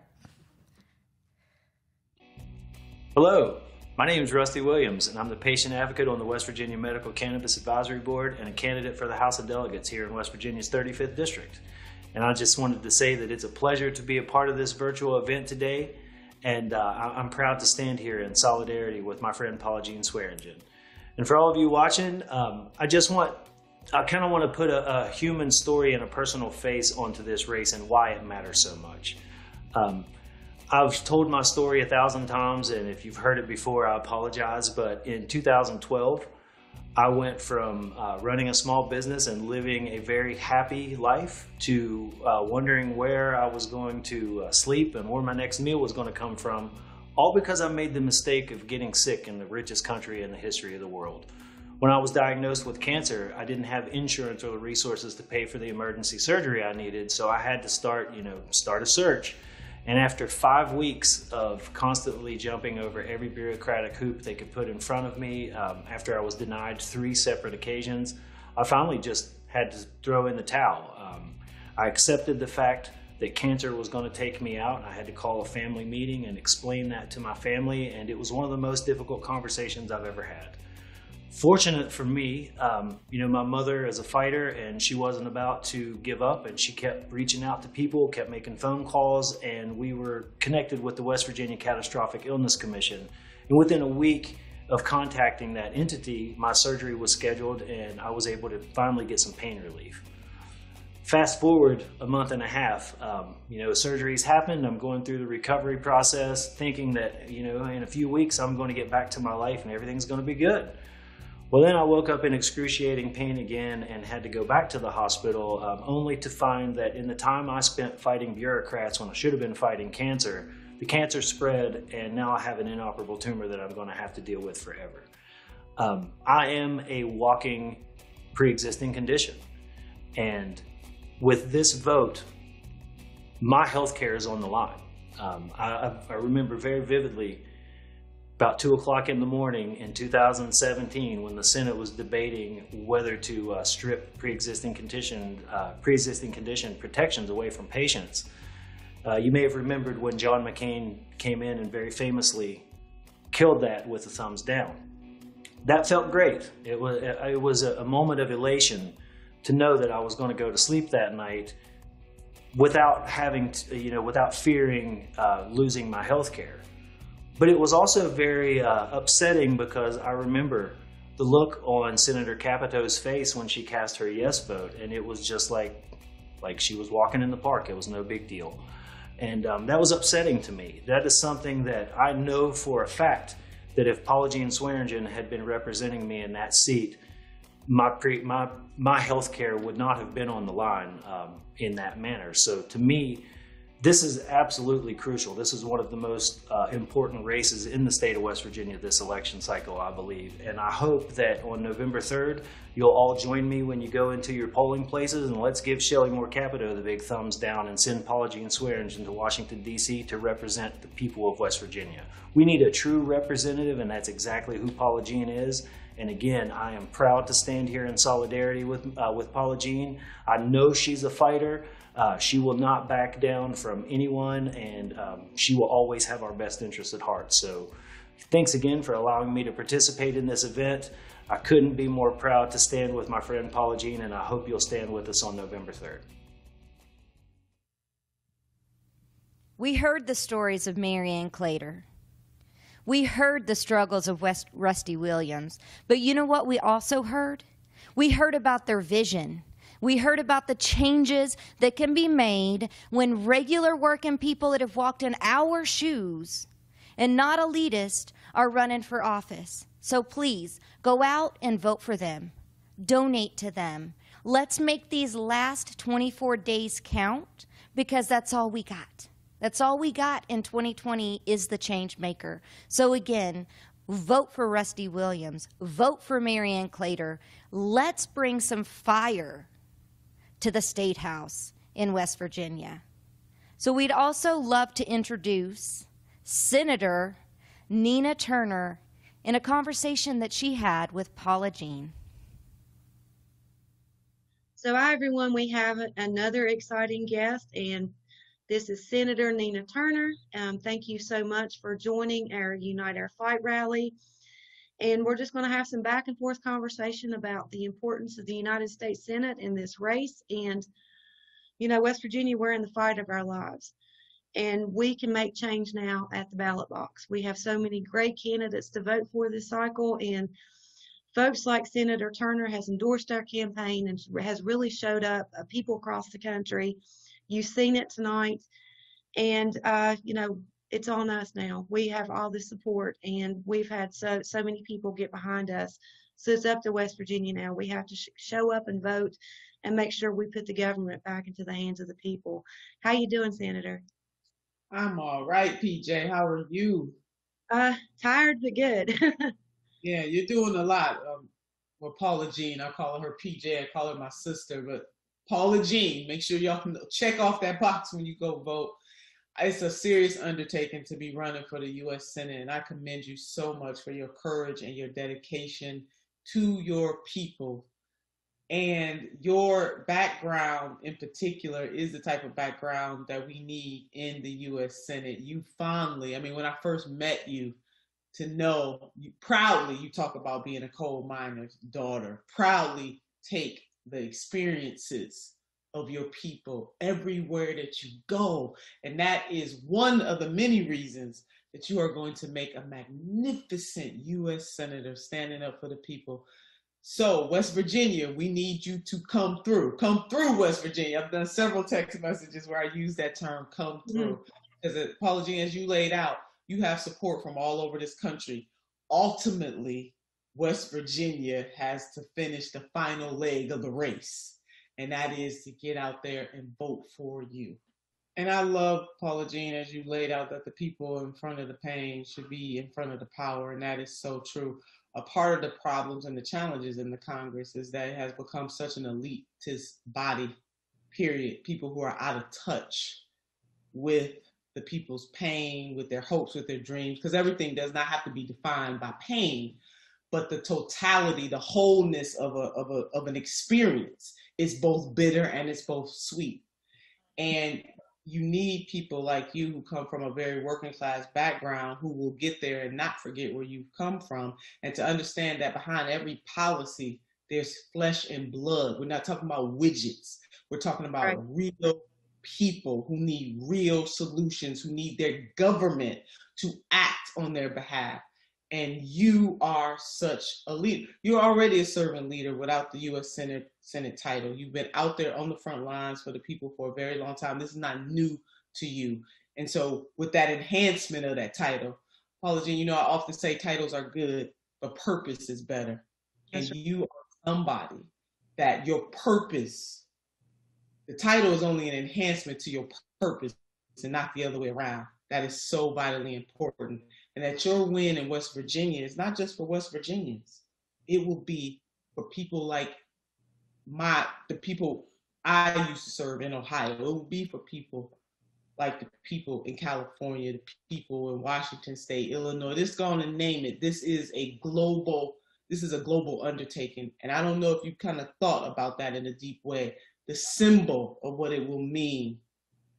Hello. My name is Rusty Williams, and I'm the patient advocate on the West Virginia Medical Cannabis Advisory Board and a candidate for the House of Delegates here in West Virginia's 35th District. And I just wanted to say that it's a pleasure to be a part of this virtual event today, and uh, I'm proud to stand here in solidarity with my friend Paula Jean Swearengin. And for all of you watching, um, I just want, I kind of want to put a, a, human story and a personal face onto this race and why it matters so much. Um, I've told my story a thousand times, and if you've heard it before, I apologize. But in 2012, I went from uh, running a small business and living a very happy life to uh, wondering where I was going to uh, sleep and where my next meal was going to come from, all because I made the mistake of getting sick in the richest country in the history of the world. When I was diagnosed with cancer, I didn't have insurance or the resources to pay for the emergency surgery I needed, so I had to start, you know, start a search. And after five weeks of constantly jumping over every bureaucratic hoop they could put in front of me, um, after I was denied three separate occasions, I finally just had to throw in the towel. Um, I accepted the fact that cancer was going to take me out. I had to call a family meeting and explain that to my family, and it was one of the most difficult conversations I've ever had. Fortunate for me, um, you know, my mother is a fighter and she wasn't about to give up and she kept reaching out to people, kept making phone calls, and we were connected with the West Virginia Catastrophic Illness Commission. And within a week of contacting that entity, my surgery was scheduled and I was able to finally get some pain relief. Fast forward a month and a half, um, you know, surgery's happened. I'm going through the recovery process, thinking that, you know, in a few weeks I'm going to get back to my life and everything's going to be good. Well, then I woke up in excruciating pain again and had to go back to the hospital, um, only to find that in the time I spent fighting bureaucrats when I should have been fighting cancer, the cancer spread, and now I have an inoperable tumor that I'm going to have to deal with forever. Um, I am a walking pre existing condition. And with this vote, my health care is on the line. Um, I, I remember very vividly about two o'clock in the morning in 2017 when the Senate was debating whether to uh, strip pre-existing condition uh, pre-existing condition protections away from patients. Uh, you may have remembered when John McCain came in and very famously killed that with a thumbs down. That felt great. It was it was a moment of elation to know that I was going to go to sleep that night without having to, you know without fearing uh, losing my health care. But it was also very uh, upsetting because I remember the look on Senator Capito's face when she cast her yes vote, and it was just like like she was walking in the park. It was no big deal, and um, that was upsetting to me. That is something that I know for a fact that if Paula Jean Swearengin had been representing me in that seat, my pre, my my health care would not have been on the line um, in that manner. So to me this is absolutely crucial. This is one of the most uh, important races in the state of West Virginia this election cycle, I believe. And I hope that on November 3rd, you'll all join me when you go into your polling places and let's give Shelley Moore Capito the big thumbs down and send Paula Jean Swearengin to Washington, D.C. to represent the people of West Virginia. We need a true representative, and that's exactly who Paula Jean is. And again, I am proud to stand here in solidarity with, uh, with Paula Jean. I know she's a fighter. Uh, she will not back down from anyone, and um, she will always have our best interests at heart. So, thanks again for allowing me to participate in this event. I couldn't be more proud to stand with my friend Paula Jean, and I hope you'll stand with us on November 3rd. We heard the stories of Marianne Claytor. We heard the struggles of West Rusty Williams. But you know what we also heard? We heard about their vision. We heard about the changes that can be made when regular working people that have walked in our shoes and not elitist are running for office. So please go out and vote for them. Donate to them. Let's make these last 24 days count because that's all we got. That's all we got in 2020 is the change maker. So again, vote for Rusty Williams, vote for Marianne Claytor. Let's bring some fire to the State House in West Virginia. So we'd also love to introduce Senator Nina Turner in a conversation that she had with Paula Jean. So, hi everyone, we have another exciting guest, and this is Senator Nina Turner. Um, thank you so much for joining our Unite Our Fight rally. And we're just going to have some back and forth conversation about the importance of the United States Senate in this race. And, you know, West Virginia, we're in the fight of our lives. And we can make change now at the ballot box. We have so many great candidates to vote for this cycle. And folks like Senator Turner has endorsed our campaign and has really showed up uh, people across the country. You've seen it tonight. And, uh, you know, it's on us now. We have all the support, and we've had so so many people get behind us. So it's up to West Virginia now. We have to sh- show up and vote, and make sure we put the government back into the hands of the people. How you doing, Senator? I'm all right, PJ. How are you? Uh, tired but good. <laughs> yeah, you're doing a lot. Um, with Paula Jean, I call her PJ. I call her my sister, but Paula Jean. Make sure y'all can check off that box when you go vote it's a serious undertaking to be running for the U.S. Senate, and I commend you so much for your courage and your dedication to your people. And your background in particular is the type of background that we need in the U.S. Senate. You fondly, I mean, when I first met you, to know you, proudly you talk about being a coal miner's daughter proudly take the experiences of your people everywhere that you go and that is one of the many reasons that you are going to make a magnificent US senator standing up for the people so West Virginia, we need you to come through. Come through West Virginia. I've done several text messages where I use that term come through. Because mm-hmm. apology as you laid out, you have support from all over this country. Ultimately, West Virginia has to finish the final leg of the race, and that is to get out there and vote for you. And I love, Paula Jean, as you laid out that the people in front of the pain should be in front of the power, and that is so true. A part of the problems and the challenges in the Congress is that it has become such an elitist body, period. People who are out of touch with the people's pain, with their hopes, with their dreams, because everything does not have to be defined by pain, but the totality, the wholeness of a of a of an experience is both bitter and it's both sweet. And you need people like you who come from a very working class background who will get there and not forget where you've come from and to understand that behind every policy there's flesh and blood. We're not talking about widgets. We're talking about right. real people who need real solutions, who need their government to act on their behalf. And you are such a leader. You're already a servant leader without the U.S. Senate Senate title. You've been out there on the front lines for the people for a very long time. This is not new to you. And so, with that enhancement of that title, Paula Jean, you know, I often say titles are good, but purpose is better. and you are somebody that your purpose the title is only an enhancement to your purpose and not the other way around. That is so vitally important. And that your win in West Virginia is not just for West Virginians. It will be for people like my the people I used to serve in Ohio. It will be for people like the people in California, the people in Washington State, Illinois. This going to name it. This is a global. This is a global undertaking, and I don't know if you kind of thought about that in a deep way the symbol of what it will mean,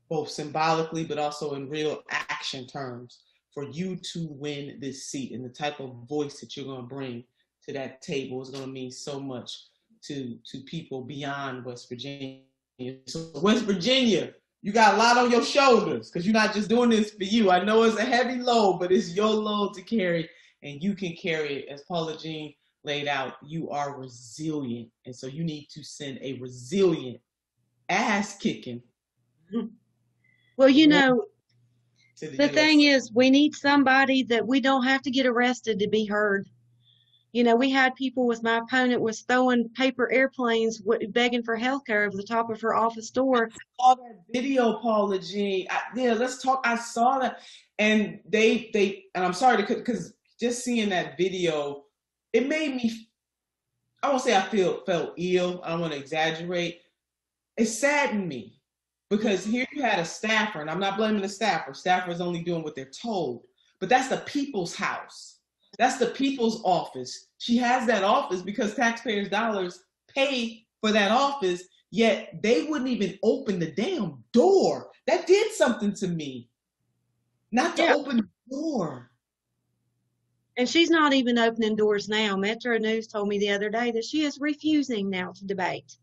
both symbolically but also in real action terms, for you to win this seat and the type of voice that you're going to bring to that table is going to mean so much to to people beyond West Virginia. So West Virginia, you got a lot on your shoulders because you're not just doing this for you. I know it's a heavy load, but it's your load to carry, and you can carry it. As Paula Jean laid out, you are resilient. And so you need to send a resilient, ass kicking. Well, you know, the, the thing is, we need somebody that we don't have to get arrested to be heard. You know, we had people with my opponent was throwing paper airplanes, begging for health care over the top of her office door. Saw that video, Paula yeah, let's talk. I saw that, and they they, and I'm sorry to because just seeing that video it made me I won't say I feel felt ill. I don't want to exaggerate. It saddened me because here you had a staffer, and I'm not blaming the staffer. Staffer is only doing what they're told, but that's the people's house. That's the people's office. She has that office because taxpayers' dollars pay for that office, yet they wouldn't even open the damn door. That did something to me. Not to yeah. open the door. And she's not even opening doors now. Metro News told me the other day that she is refusing now to debate.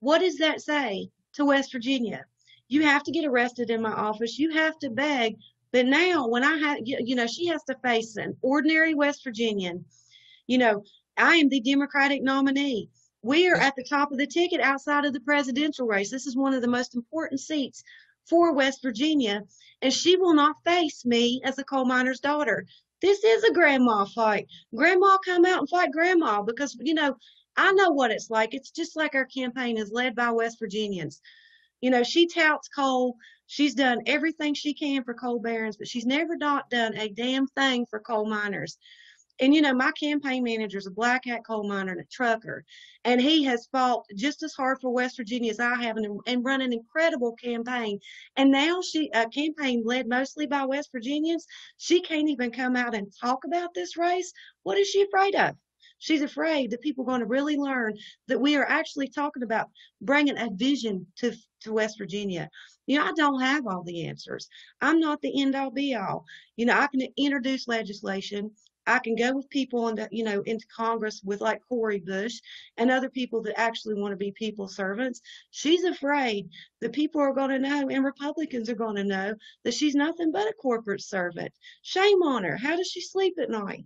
What does that say to West Virginia? You have to get arrested in my office. You have to beg. But now, when I had, you know, she has to face an ordinary West Virginian. You know, I am the Democratic nominee. We are at the top of the ticket outside of the presidential race. This is one of the most important seats for West Virginia. And she will not face me as a coal miner's daughter. This is a grandma fight. Grandma come out and fight grandma because, you know, I know what it's like. It's just like our campaign is led by West Virginians. You know, she touts coal. She's done everything she can for coal barons, but she's never not done a damn thing for coal miners and you know, my campaign manager is a black hat coal miner and a trucker, and he has fought just as hard for West Virginia as I have, and, and run an incredible campaign. And now she a campaign led mostly by West Virginians. She can't even come out and talk about this race. What is she afraid of? She's afraid that people are going to really learn that we are actually talking about bringing a vision to, to West Virginia. You know, I don't have all the answers. I'm not the end all be all. You know, I can introduce legislation. I can go with people into, you know, into Congress with like Cori Bush and other people that actually want to be people servants. She's afraid the people are going to know and Republicans are going to know that she's nothing but a corporate servant. Shame on her. How does she sleep at night?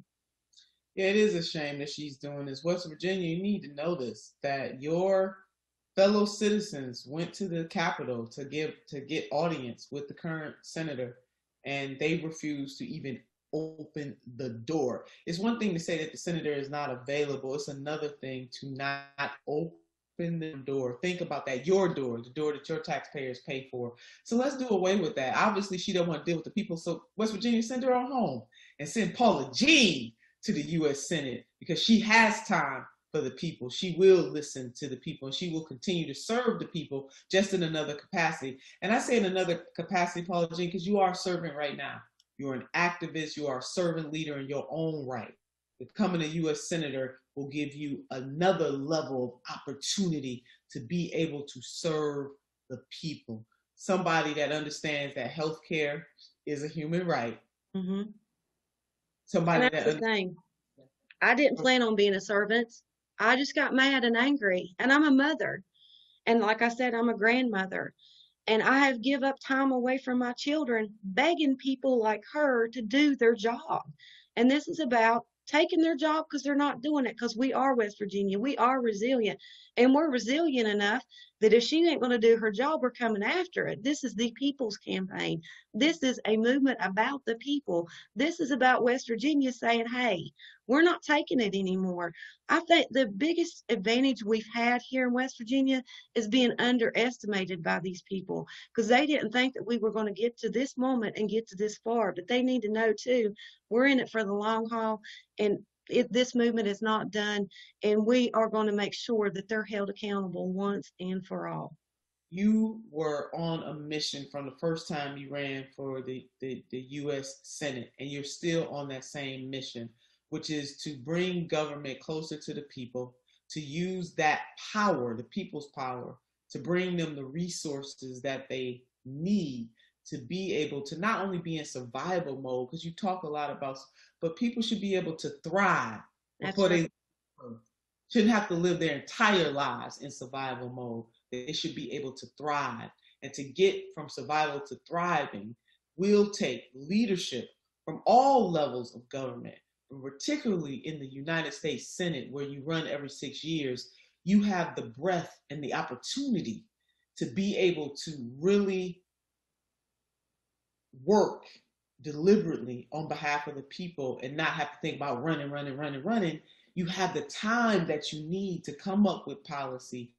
Yeah, it is a shame that she's doing this. West Virginia, you need to know this that your fellow citizens went to the Capitol to give to get audience with the current senator, and they refused to even open the door. It's one thing to say that the senator is not available. It's another thing to not open the door. Think about that. Your door, the door that your taxpayers pay for. So let's do away with that. Obviously, she don't want to deal with the people. So West Virginia, send her on home and send Paula Jean to the U.S. Senate because she has time for the people. She will listen to the people and she will continue to serve the people just in another capacity. And I say in another capacity, Paula Jean, because you are serving right now. You're an activist, you are a servant leader in your own right. Becoming a U.S. Senator will give you another level of opportunity to be able to serve the people. Somebody that understands that healthcare is a human right. Mm-hmm. Somebody that the thing. I didn't plan on being a servant. I just got mad and angry. And I'm a mother. And like I said, I'm a grandmother. And I have give up time away from my children begging people like her to do their job. And this is about taking their job because they're not doing it because we are West Virginia. We are resilient. And we're resilient enough that if she ain't going to do her job, we're coming after it. This is the people's campaign. This is a movement about the people. This is about West Virginia saying, hey, we're not taking it anymore. I think the biggest advantage we've had here in West Virginia is being underestimated by these people because they didn't think that we were going to get to this moment and get to this far. But they need to know too, we're in it for the long haul and it, this movement is not done and we are going to make sure that they're held accountable once and for all. you were on a mission from the first time you ran for the, the, the U.S. Senate, and you're still on that same mission, which is to bring government closer to the people, to use that power, the people's power, to bring them the resources that they need to be able to not only be in survival mode, because you talk a lot about, but people should be able to thrive That's before right. they shouldn't have to live their entire lives in survival mode. They should be able to thrive. And to get from survival to thriving will take leadership from all levels of government, but particularly in the United States Senate, where you run every six years. You have the breath and the opportunity to be able to really work deliberately on behalf of the people and not have to think about running, running, running, running, you have the time that you need to come up with policy,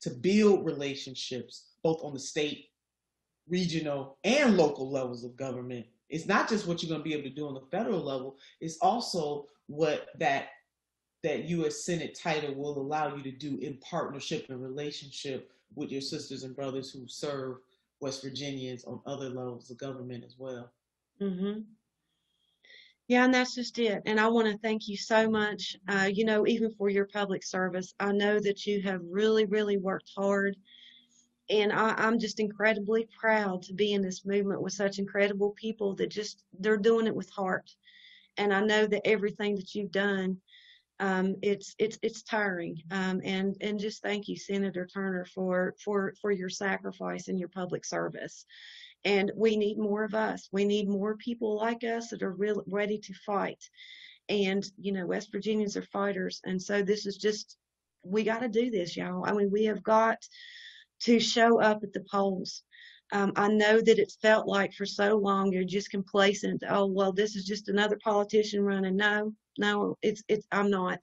to build relationships, both on the state, regional, and local levels of government. It's not just what you're going to be able to do on the federal level, it's also what that that U.S. Senate title will allow you to do in partnership and relationship with your sisters and brothers who serve West Virginians on other levels of government as well. Mm-hmm. Yeah, and that's just it. And I want to thank you so much, uh, you know, even for your public service. I know that you have really, really worked hard. And I, I'm just incredibly proud to be in this movement with such incredible people that just, they're doing it with heart. And I know that everything that you've done, um, it's, it's, it's tiring. Um, and, and just thank you, Senator Turner, for, for, for your sacrifice and your public service. And we need more of us. We need more people like us that are real, ready to fight. And, you know, West Virginians are fighters. And so this is just, we got to do this, y'all. I mean, we have got to show up at the polls. Um, I know that it's felt like for so long you're just complacent. Oh, well, this is just another politician running. No, no, it's, it's, I'm not.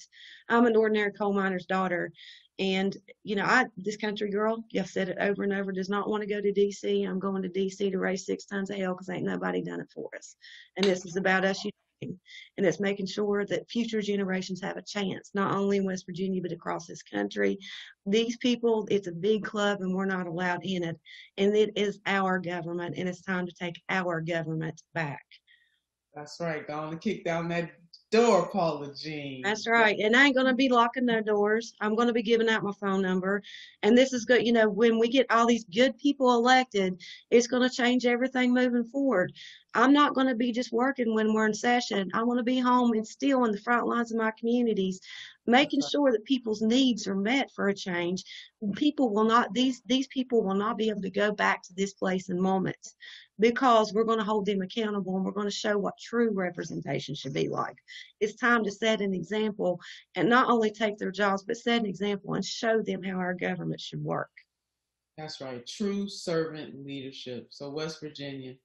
I'm an ordinary coal miner's daughter. And, you know, I, this country girl, I've said it over and over, does not want to go to DC. I'm going to DC to raise six tons of hell because ain't nobody done it for us. And this is about us uniting. And it's making sure that future generations have a chance, not only in West Virginia, but across this country. These people, it's a big club and we're not allowed in it. And it is our government and it's time to take our government back. That's right. Go on and kick down that door, Paula Jean. That's right. And I ain't gonna be locking no doors. I'm gonna be giving out my phone number. And this is good, you know, when we get all these good people elected, it's gonna change everything moving forward. I'm not gonna be just working when we're in session. I wanna be home and still in the front lines of my communities, making sure that people's needs are met for a change. People will not, these, these people will not be able to go back to this place in moments because we're going to hold them accountable and we're going to show what true representation should be like. It's time to set an example and not only take their jobs, but set an example and show them how our government should work. That's right. True servant leadership. So, West Virginia,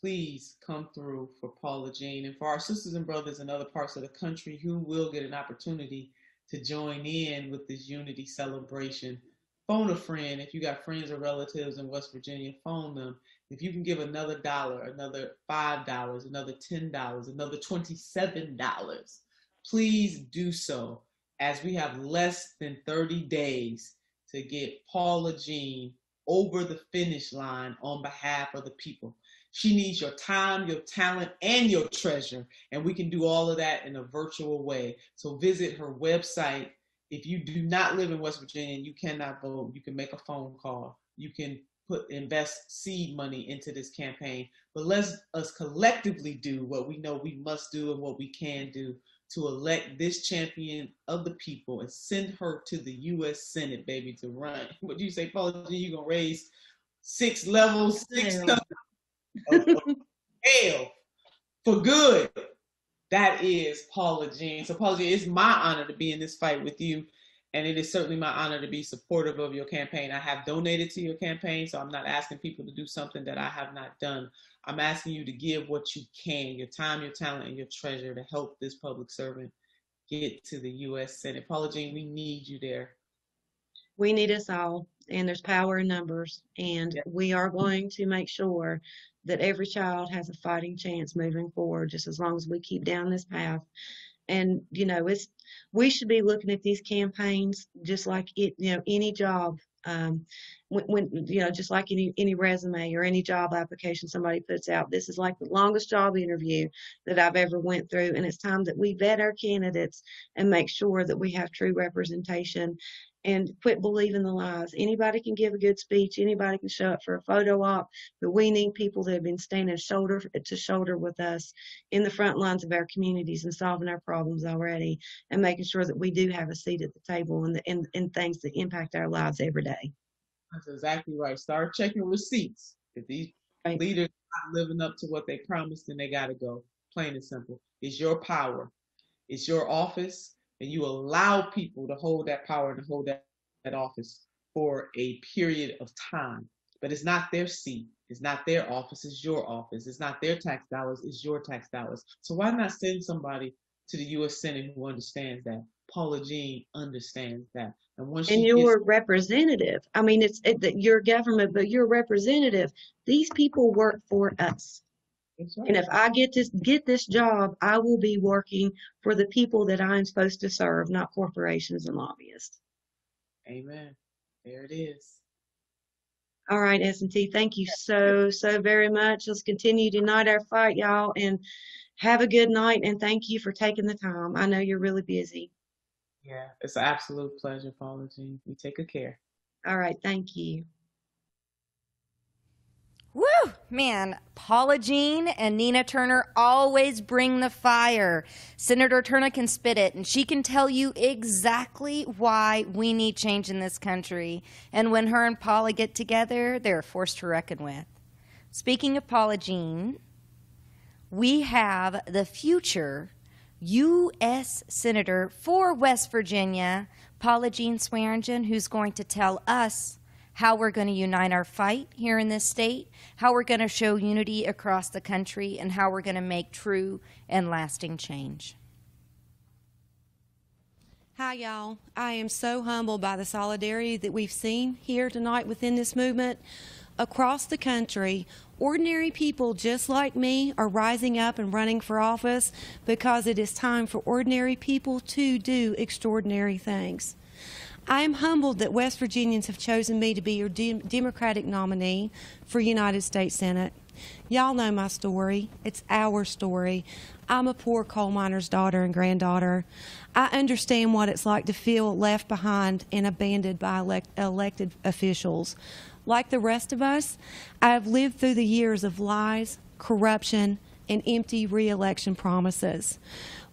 please come through for Paula Jean and for our sisters and brothers in other parts of the country who will get an opportunity to join in with this unity celebration. Phone a friend. If you got friends or relatives in West Virginia, phone them. If you can give another dollar, another $5, another $10, another $27, please do so as we have less than 30 days to get Paula Jean over the finish line on behalf of the people. She needs your time, your talent, and your treasure. And we can do all of that in a virtual way. So visit her website. If you do not live in West Virginia and you cannot vote, you can make a phone call. You can put invest seed money into this campaign. But let's us collectively do what we know we must do and what we can do to elect this champion of the people and send her to the U.S. Senate, baby, to run. <laughs> What do you say, Paula? You gonna raise six levels, six hell <laughs> for good. That is Paula Jean. So Paula Jean, it's my honor to be in this fight with you. And it is certainly my honor to be supportive of your campaign. I have donated to your campaign, so I'm not asking people to do something that I have not done. I'm asking you to give what you can, your time, your talent, and your treasure to help this public servant get to the U.S. Senate. Paula Jean, we need you there. We need us all, and there's power in numbers, and we are going to make sure that every child has a fighting chance moving forward, just as long as we keep down this path. And you know, it's we should be looking at these campaigns just like it, you know, any job. Um, when, when you know, just like any any resume or any job application somebody puts out, this is like the longest job interview that I've ever went through, and it's time that we vet our candidates and make sure that we have true representation and quit believing the lies. Anybody can give a good speech, anybody can show up for a photo op, but we need people that have been standing shoulder to shoulder with us in the front lines of our communities and solving our problems already and making sure that we do have a seat at the table and in, in, in things that impact our lives every day. That's exactly right. Start checking receipts. If these right. leaders are not living up to what they promised, then they got to go. Plain and simple. It's your power. It's your office and you allow people to hold that power and to hold that, that office for a period of time. But it's not their seat. It's not their office. It's your office. It's not their tax dollars. It's your tax dollars. So why not send somebody to the U.S. Senate who understands that? Paula Jean understands that. And, once and you're gets- representative. I mean, it's it, your government, but you're representative. These people work for us. Right. And if I get this get this job, I will be working for the people that I'm supposed to serve, not corporations and lobbyists. Amen. There it is. All right, S&T, thank you so, so very much. Let's continue to unite our fight, y'all, and have a good night. And thank you for taking the time. I know you're really busy. Yeah, it's an absolute pleasure, Paula Jean. You take good care. All right, thank you. Man, Paula Jean and Nina Turner always bring the fire. Senator Turner can spit it, and she can tell you exactly why we need change in this country. And when her and Paula get together, they're a force to reckon with. Speaking of Paula Jean, we have the future U.S. Senator for West Virginia, Paula Jean Swearengin, who's going to tell us how we're going to unite our fight here in this state, how we're going to show unity across the country, and how we're going to make true and lasting change. Hi, y'all. I am so humbled by the solidarity that we've seen here tonight within this movement. Across the country, ordinary people just like me are rising up and running for office because it is time for ordinary people to do extraordinary things. I am humbled that West Virginians have chosen me to be your de- Democratic nominee for United States Senate. Y'all know my story. It's our story. I'm a poor coal miner's daughter and granddaughter. I understand what it's like to feel left behind and abandoned by elect- elected officials. Like the rest of us, I have lived through the years of lies, corruption, and empty reelection promises.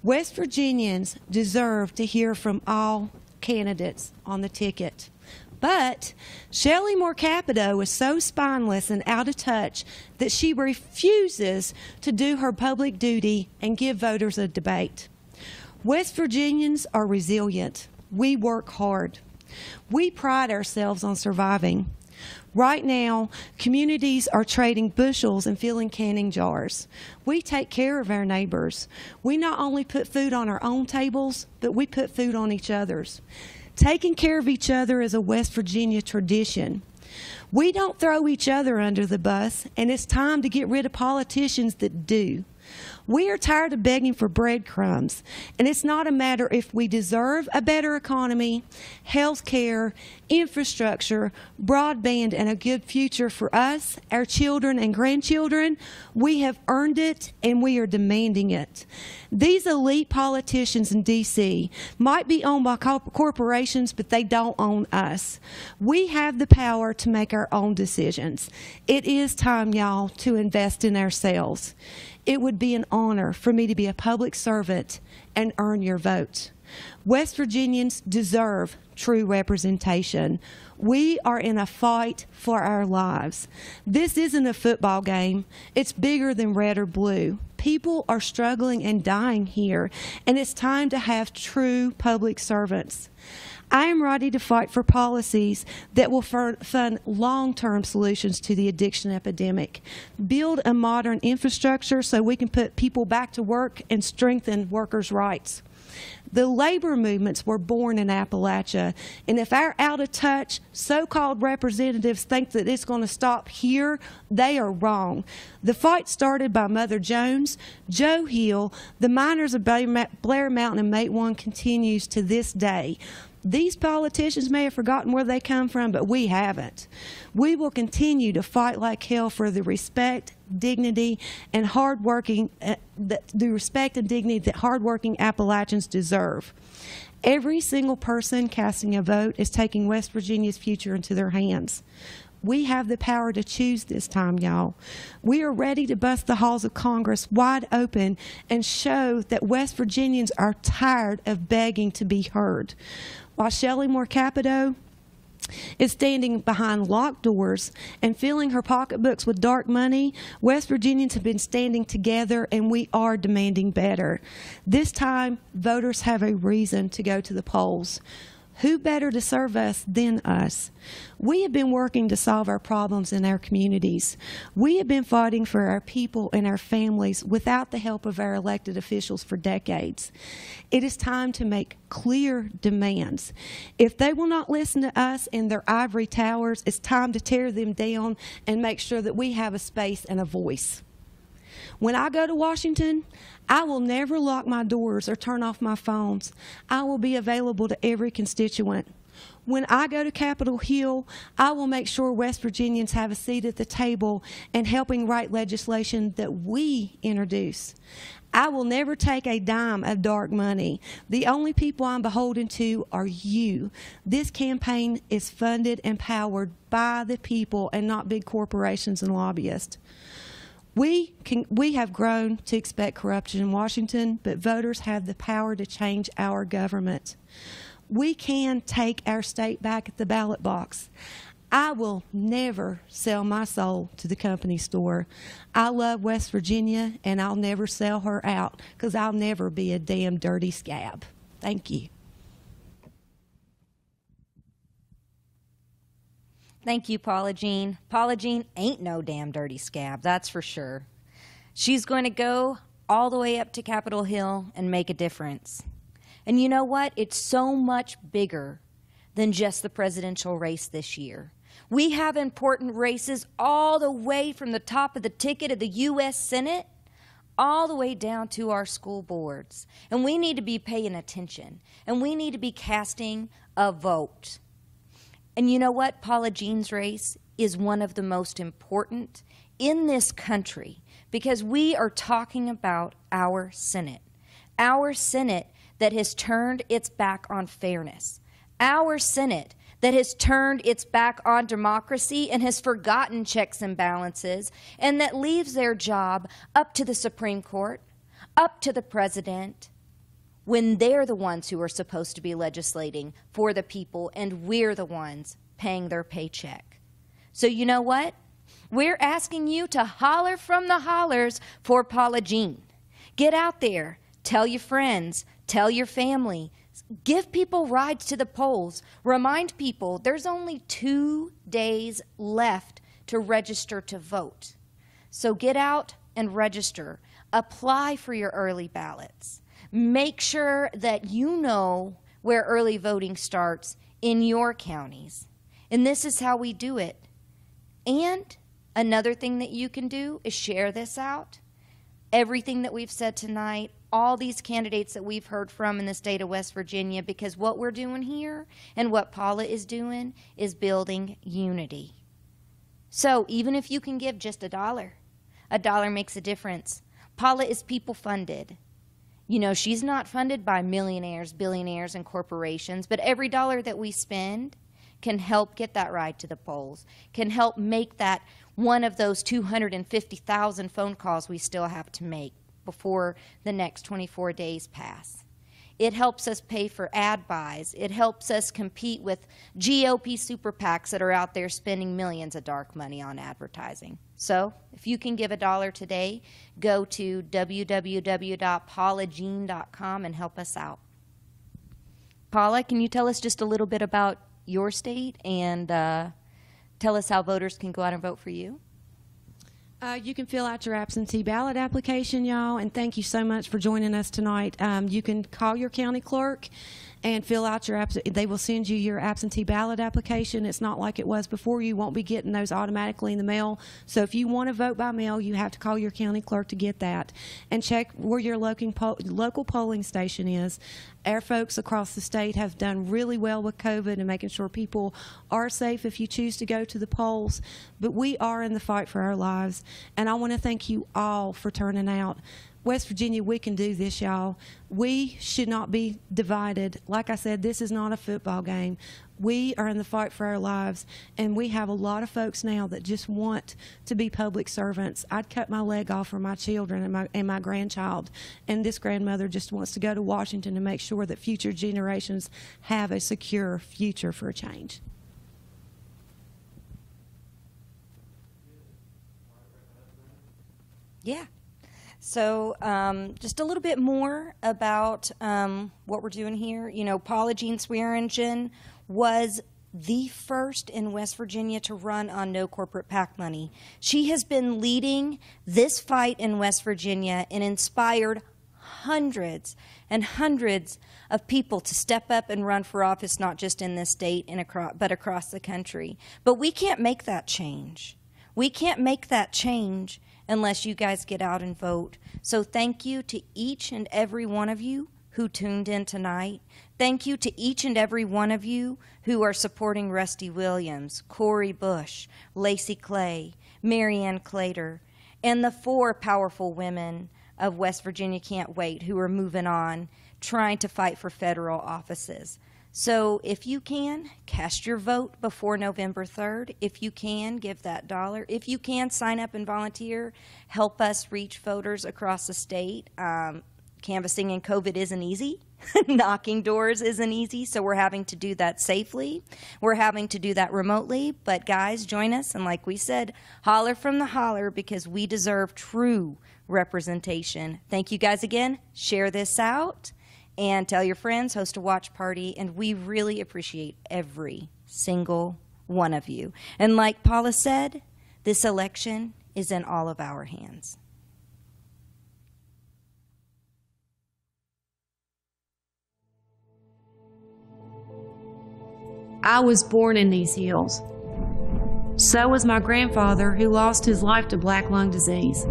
West Virginians deserve to hear from all candidates on the ticket. But Shelley Moore Capito is so spineless and out of touch that she refuses to do her public duty and give voters a debate. West Virginians are resilient. We work hard. We pride ourselves on surviving. Right now, communities are trading bushels and filling canning jars. We take care of our neighbors. We not only put food on our own tables, but we put food on each other's. Taking care of each other is a West Virginia tradition. We don't throw each other under the bus, and it's time to get rid of politicians that do. We are tired of begging for breadcrumbs, and it's not a matter if we deserve a better economy, health care, infrastructure, broadband, and a good future for us, our children, and grandchildren. We have earned it, and we are demanding it. These elite politicians in D.C. might be owned by corporations, but they don't own us. We have the power to make our own decisions. It is time, y'all, to invest in ourselves. It would be an honor for me to be a public servant and earn your vote. West Virginians deserve true representation. We are in a fight for our lives. This isn't a football game, it's bigger than red or blue. People are struggling and dying here, and it's time to have true public servants. I am ready to fight for policies that will fund long term solutions to the addiction epidemic, build a modern infrastructure so we can put people back to work and strengthen workers' rights. The labor movements were born in Appalachia, and if our out of touch so called representatives think that it's going to stop here, they are wrong. The fight started by Mother Jones, Joe Hill, the miners of Blair Mountain, and Matewan continues to this day. These politicians may have forgotten where they come from, but we haven't. We will continue to fight like hell for the respect, dignity, and hardworking, uh, the, the respect and dignity that hardworking Appalachians deserve. Every single person casting a vote is taking West Virginia's future into their hands. We have the power to choose this time, y'all. We are ready to bust the halls of Congress wide open and show that West Virginians are tired of begging to be heard. While Shelley Moore Capito is standing behind locked doors and filling her pocketbooks with dark money, West Virginians have been standing together and we are demanding better. This time, voters have a reason to go to the polls. Who better to serve us than us? We have been working to solve our problems in our communities. We have been fighting for our people and our families without the help of our elected officials for decades. It is time to make clear demands. If they will not listen to us in their ivory towers, it's time to tear them down and make sure that we have a space and a voice. When I go to Washington, I will never lock my doors or turn off my phones. I will be available to every constituent. When I go to Capitol Hill, I will make sure West Virginians have a seat at the table and helping write legislation that we introduce. I will never take a dime of dark money. The only people I'm beholden to are you. This campaign is funded and powered by the people and not big corporations and lobbyists. We, can, we have grown to expect corruption in Washington, but voters have the power to change our government. We can take our state back at the ballot box. I will never sell my soul to the company store. I love West Virginia, and I'll never sell her out because I'll never be a damn dirty scab. Thank you. Thank you, Paula Jean. Paula Jean ain't no damn dirty scab, that's for sure. She's going to go all the way up to Capitol Hill and make a difference. And you know what? It's so much bigger than just the presidential race this year. We have important races all the way from the top of the ticket of the U.S. Senate all the way down to our school boards. And we need to be paying attention and we need to be casting a vote. And you know what? Paula Jean's race is one of the most important, in this country because we are talking about our Senate. Our Senate that has turned its back on fairness. Our Senate that has turned its back on democracy and has forgotten checks and balances, and that leaves their job up to the Supreme Court, up to the president, when they're the ones who are supposed to be legislating for the people and we're the ones paying their paycheck. So, you know what? We're asking you to holler from the hollers for Paula Jean. Get out there, tell your friends, tell your family, give people rides to the polls. Remind people there's only two days left to register to vote. So get out and register. Apply for your early ballots. Make sure that you know where early voting starts in your counties. And this is how we do it. And another thing that you can do is share this out. Everything that we've said tonight, all these candidates that we've heard from in the state of West Virginia, because what we're doing here and what Paula is doing is building unity. So even if you can give just a dollar, a dollar makes a difference. Paula is people funded. You know, she's not funded by millionaires, billionaires, and corporations, but every dollar that we spend can help get that ride to the polls, can help make that one of those 250,000 phone calls we still have to make before the next 24 days pass. It helps us pay for ad buys. It helps us compete with GOP super PACs that are out there spending millions of dark money on advertising. So, if you can give a dollar today, go to www.paulajean.com and help us out. Paula, can you tell us just a little bit about your state and uh, tell us how voters can go out and vote for you? Uh, you can fill out your absentee ballot application, y'all, and thank you so much for joining us tonight. Um, you can call your county clerk and fill out your abs- they will send you your absentee ballot application it's not like it was before you won't be getting those automatically in the mail so if you want to vote by mail you have to call your county clerk to get that and check where your local, local polling station is our folks across the state have done really well with COVID and making sure people are safe if you choose to go to the polls. But we are in the fight for our lives. And I want to thank you all for turning out. West Virginia, we can do this, y'all. We should not be divided. Like I said, this is not a football game. We are in the fight for our lives, and we have a lot of folks now that just want to be public servants. I'd cut my leg off for my children and my, and my grandchild, and this grandmother just wants to go to Washington to make sure that future generations have a secure future for a change. Yeah. So, um, just a little bit more about um, what we're doing here. You know, Paula Jean Swearengin was the first in West Virginia to run on no corporate PAC money. She has been leading this fight in West Virginia and inspired hundreds and hundreds of people to step up and run for office, not just in this state and across, but across the country. But we can't make that change. We can't make that change unless you guys get out and vote. So thank you to each and every one of you who tuned in tonight. Thank you to each and every one of you who are supporting Rusty Williams, Cori Bush, Lacy Clay, Mary Ann Claytor, and the four powerful women of West Virginia Can't Wait who are moving on, trying to fight for federal offices. So if you can, cast your vote before November 3rd. If you can, give that dollar. If you can, sign up and volunteer. Help us reach voters across the state. Um, canvassing in COVID isn't easy. <laughs> Knocking doors isn't easy, so we're having to do that safely. We're having to do that remotely. But guys, join us. And like we said, holler from the holler because we deserve true representation. Thank you guys again. Share this out and tell your friends, host a watch party, and we really appreciate every single one of you. And like Paula said, this election is in all of our hands. I was born in these hills. So was my grandfather, who lost his life to black lung disease.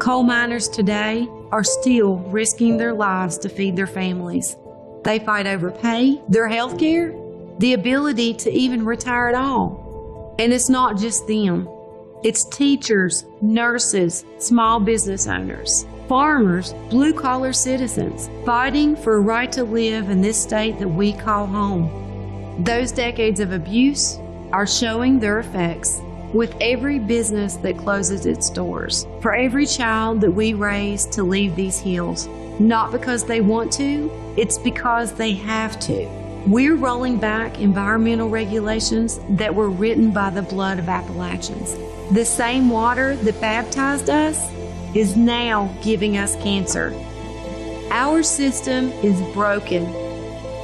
Coal miners today are still risking their lives to feed their families. They fight over pay, their health care, the ability to even retire at all. And it's not just them. It's teachers, nurses, small business owners, farmers, blue collar citizens fighting for a right to live in this state that we call home. Those decades of abuse are showing their effects with every business that closes its doors, for every child that we raise to leave these hills, not because they want to, it's because they have to. We're rolling back environmental regulations that were written by the blood of Appalachians. The same water that baptized us is now giving us cancer. Our system is broken.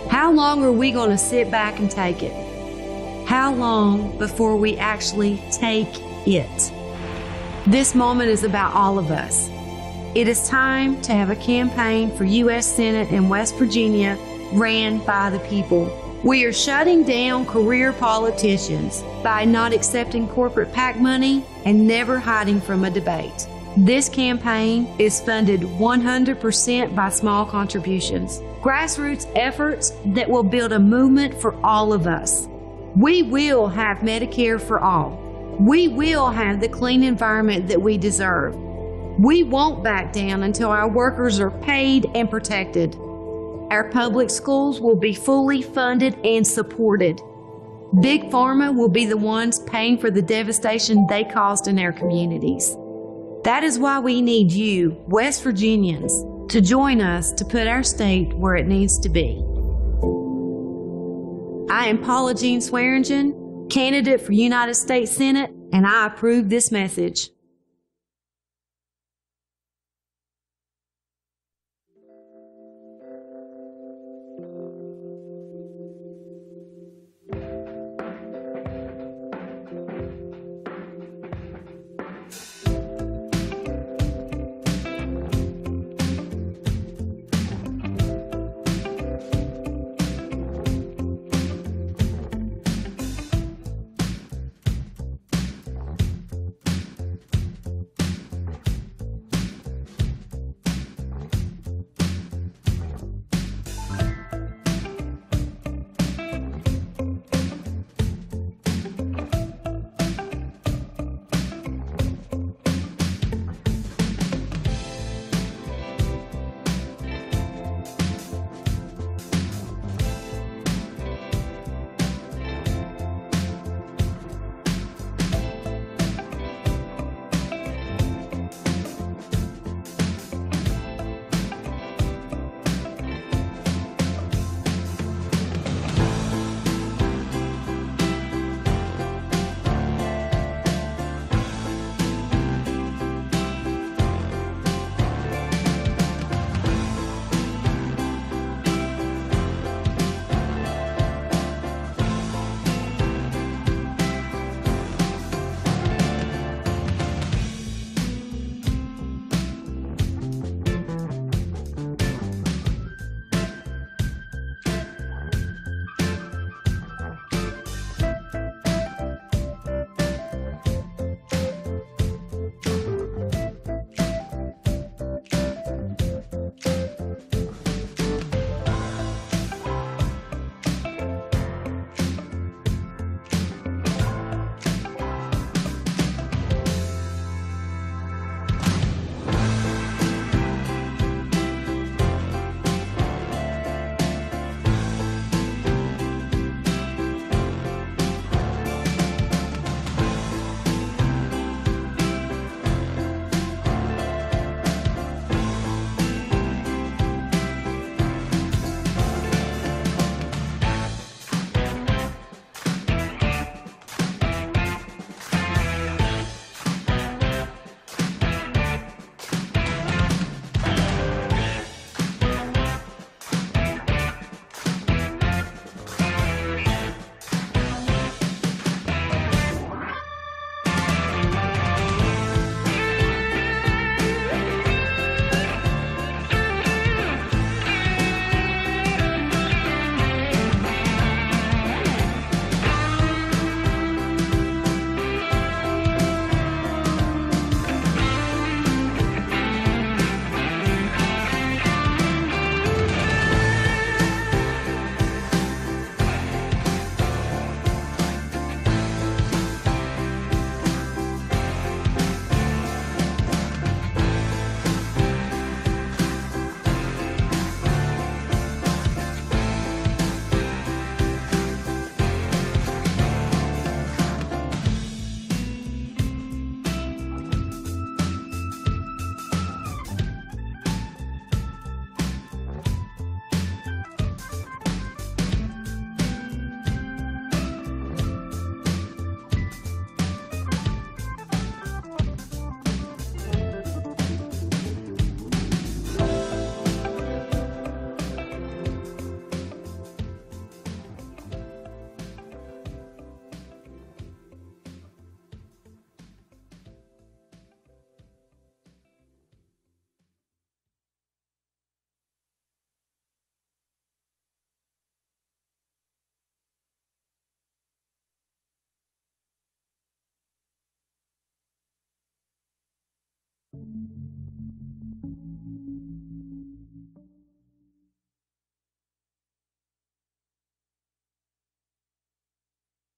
How long are we going to sit back and take it? How long before we actually take it? This moment is about all of us. It is time to have a campaign for U.S. Senate in West Virginia ran by the people. We are shutting down career politicians by not accepting corporate PAC money and never hiding from a debate. This campaign is funded 100% by small contributions, grassroots efforts that will build a movement for all of us. We will have Medicare for all. We will have the clean environment that we deserve. We won't back down until our workers are paid and protected. Our public schools will be fully funded and supported. Big Pharma will be the ones paying for the devastation they caused in our communities. That is why we need you, West Virginians, to join us to put our state where it needs to be. I am Paula Jean Swearengin, candidate for United States Senate, and I approve this message.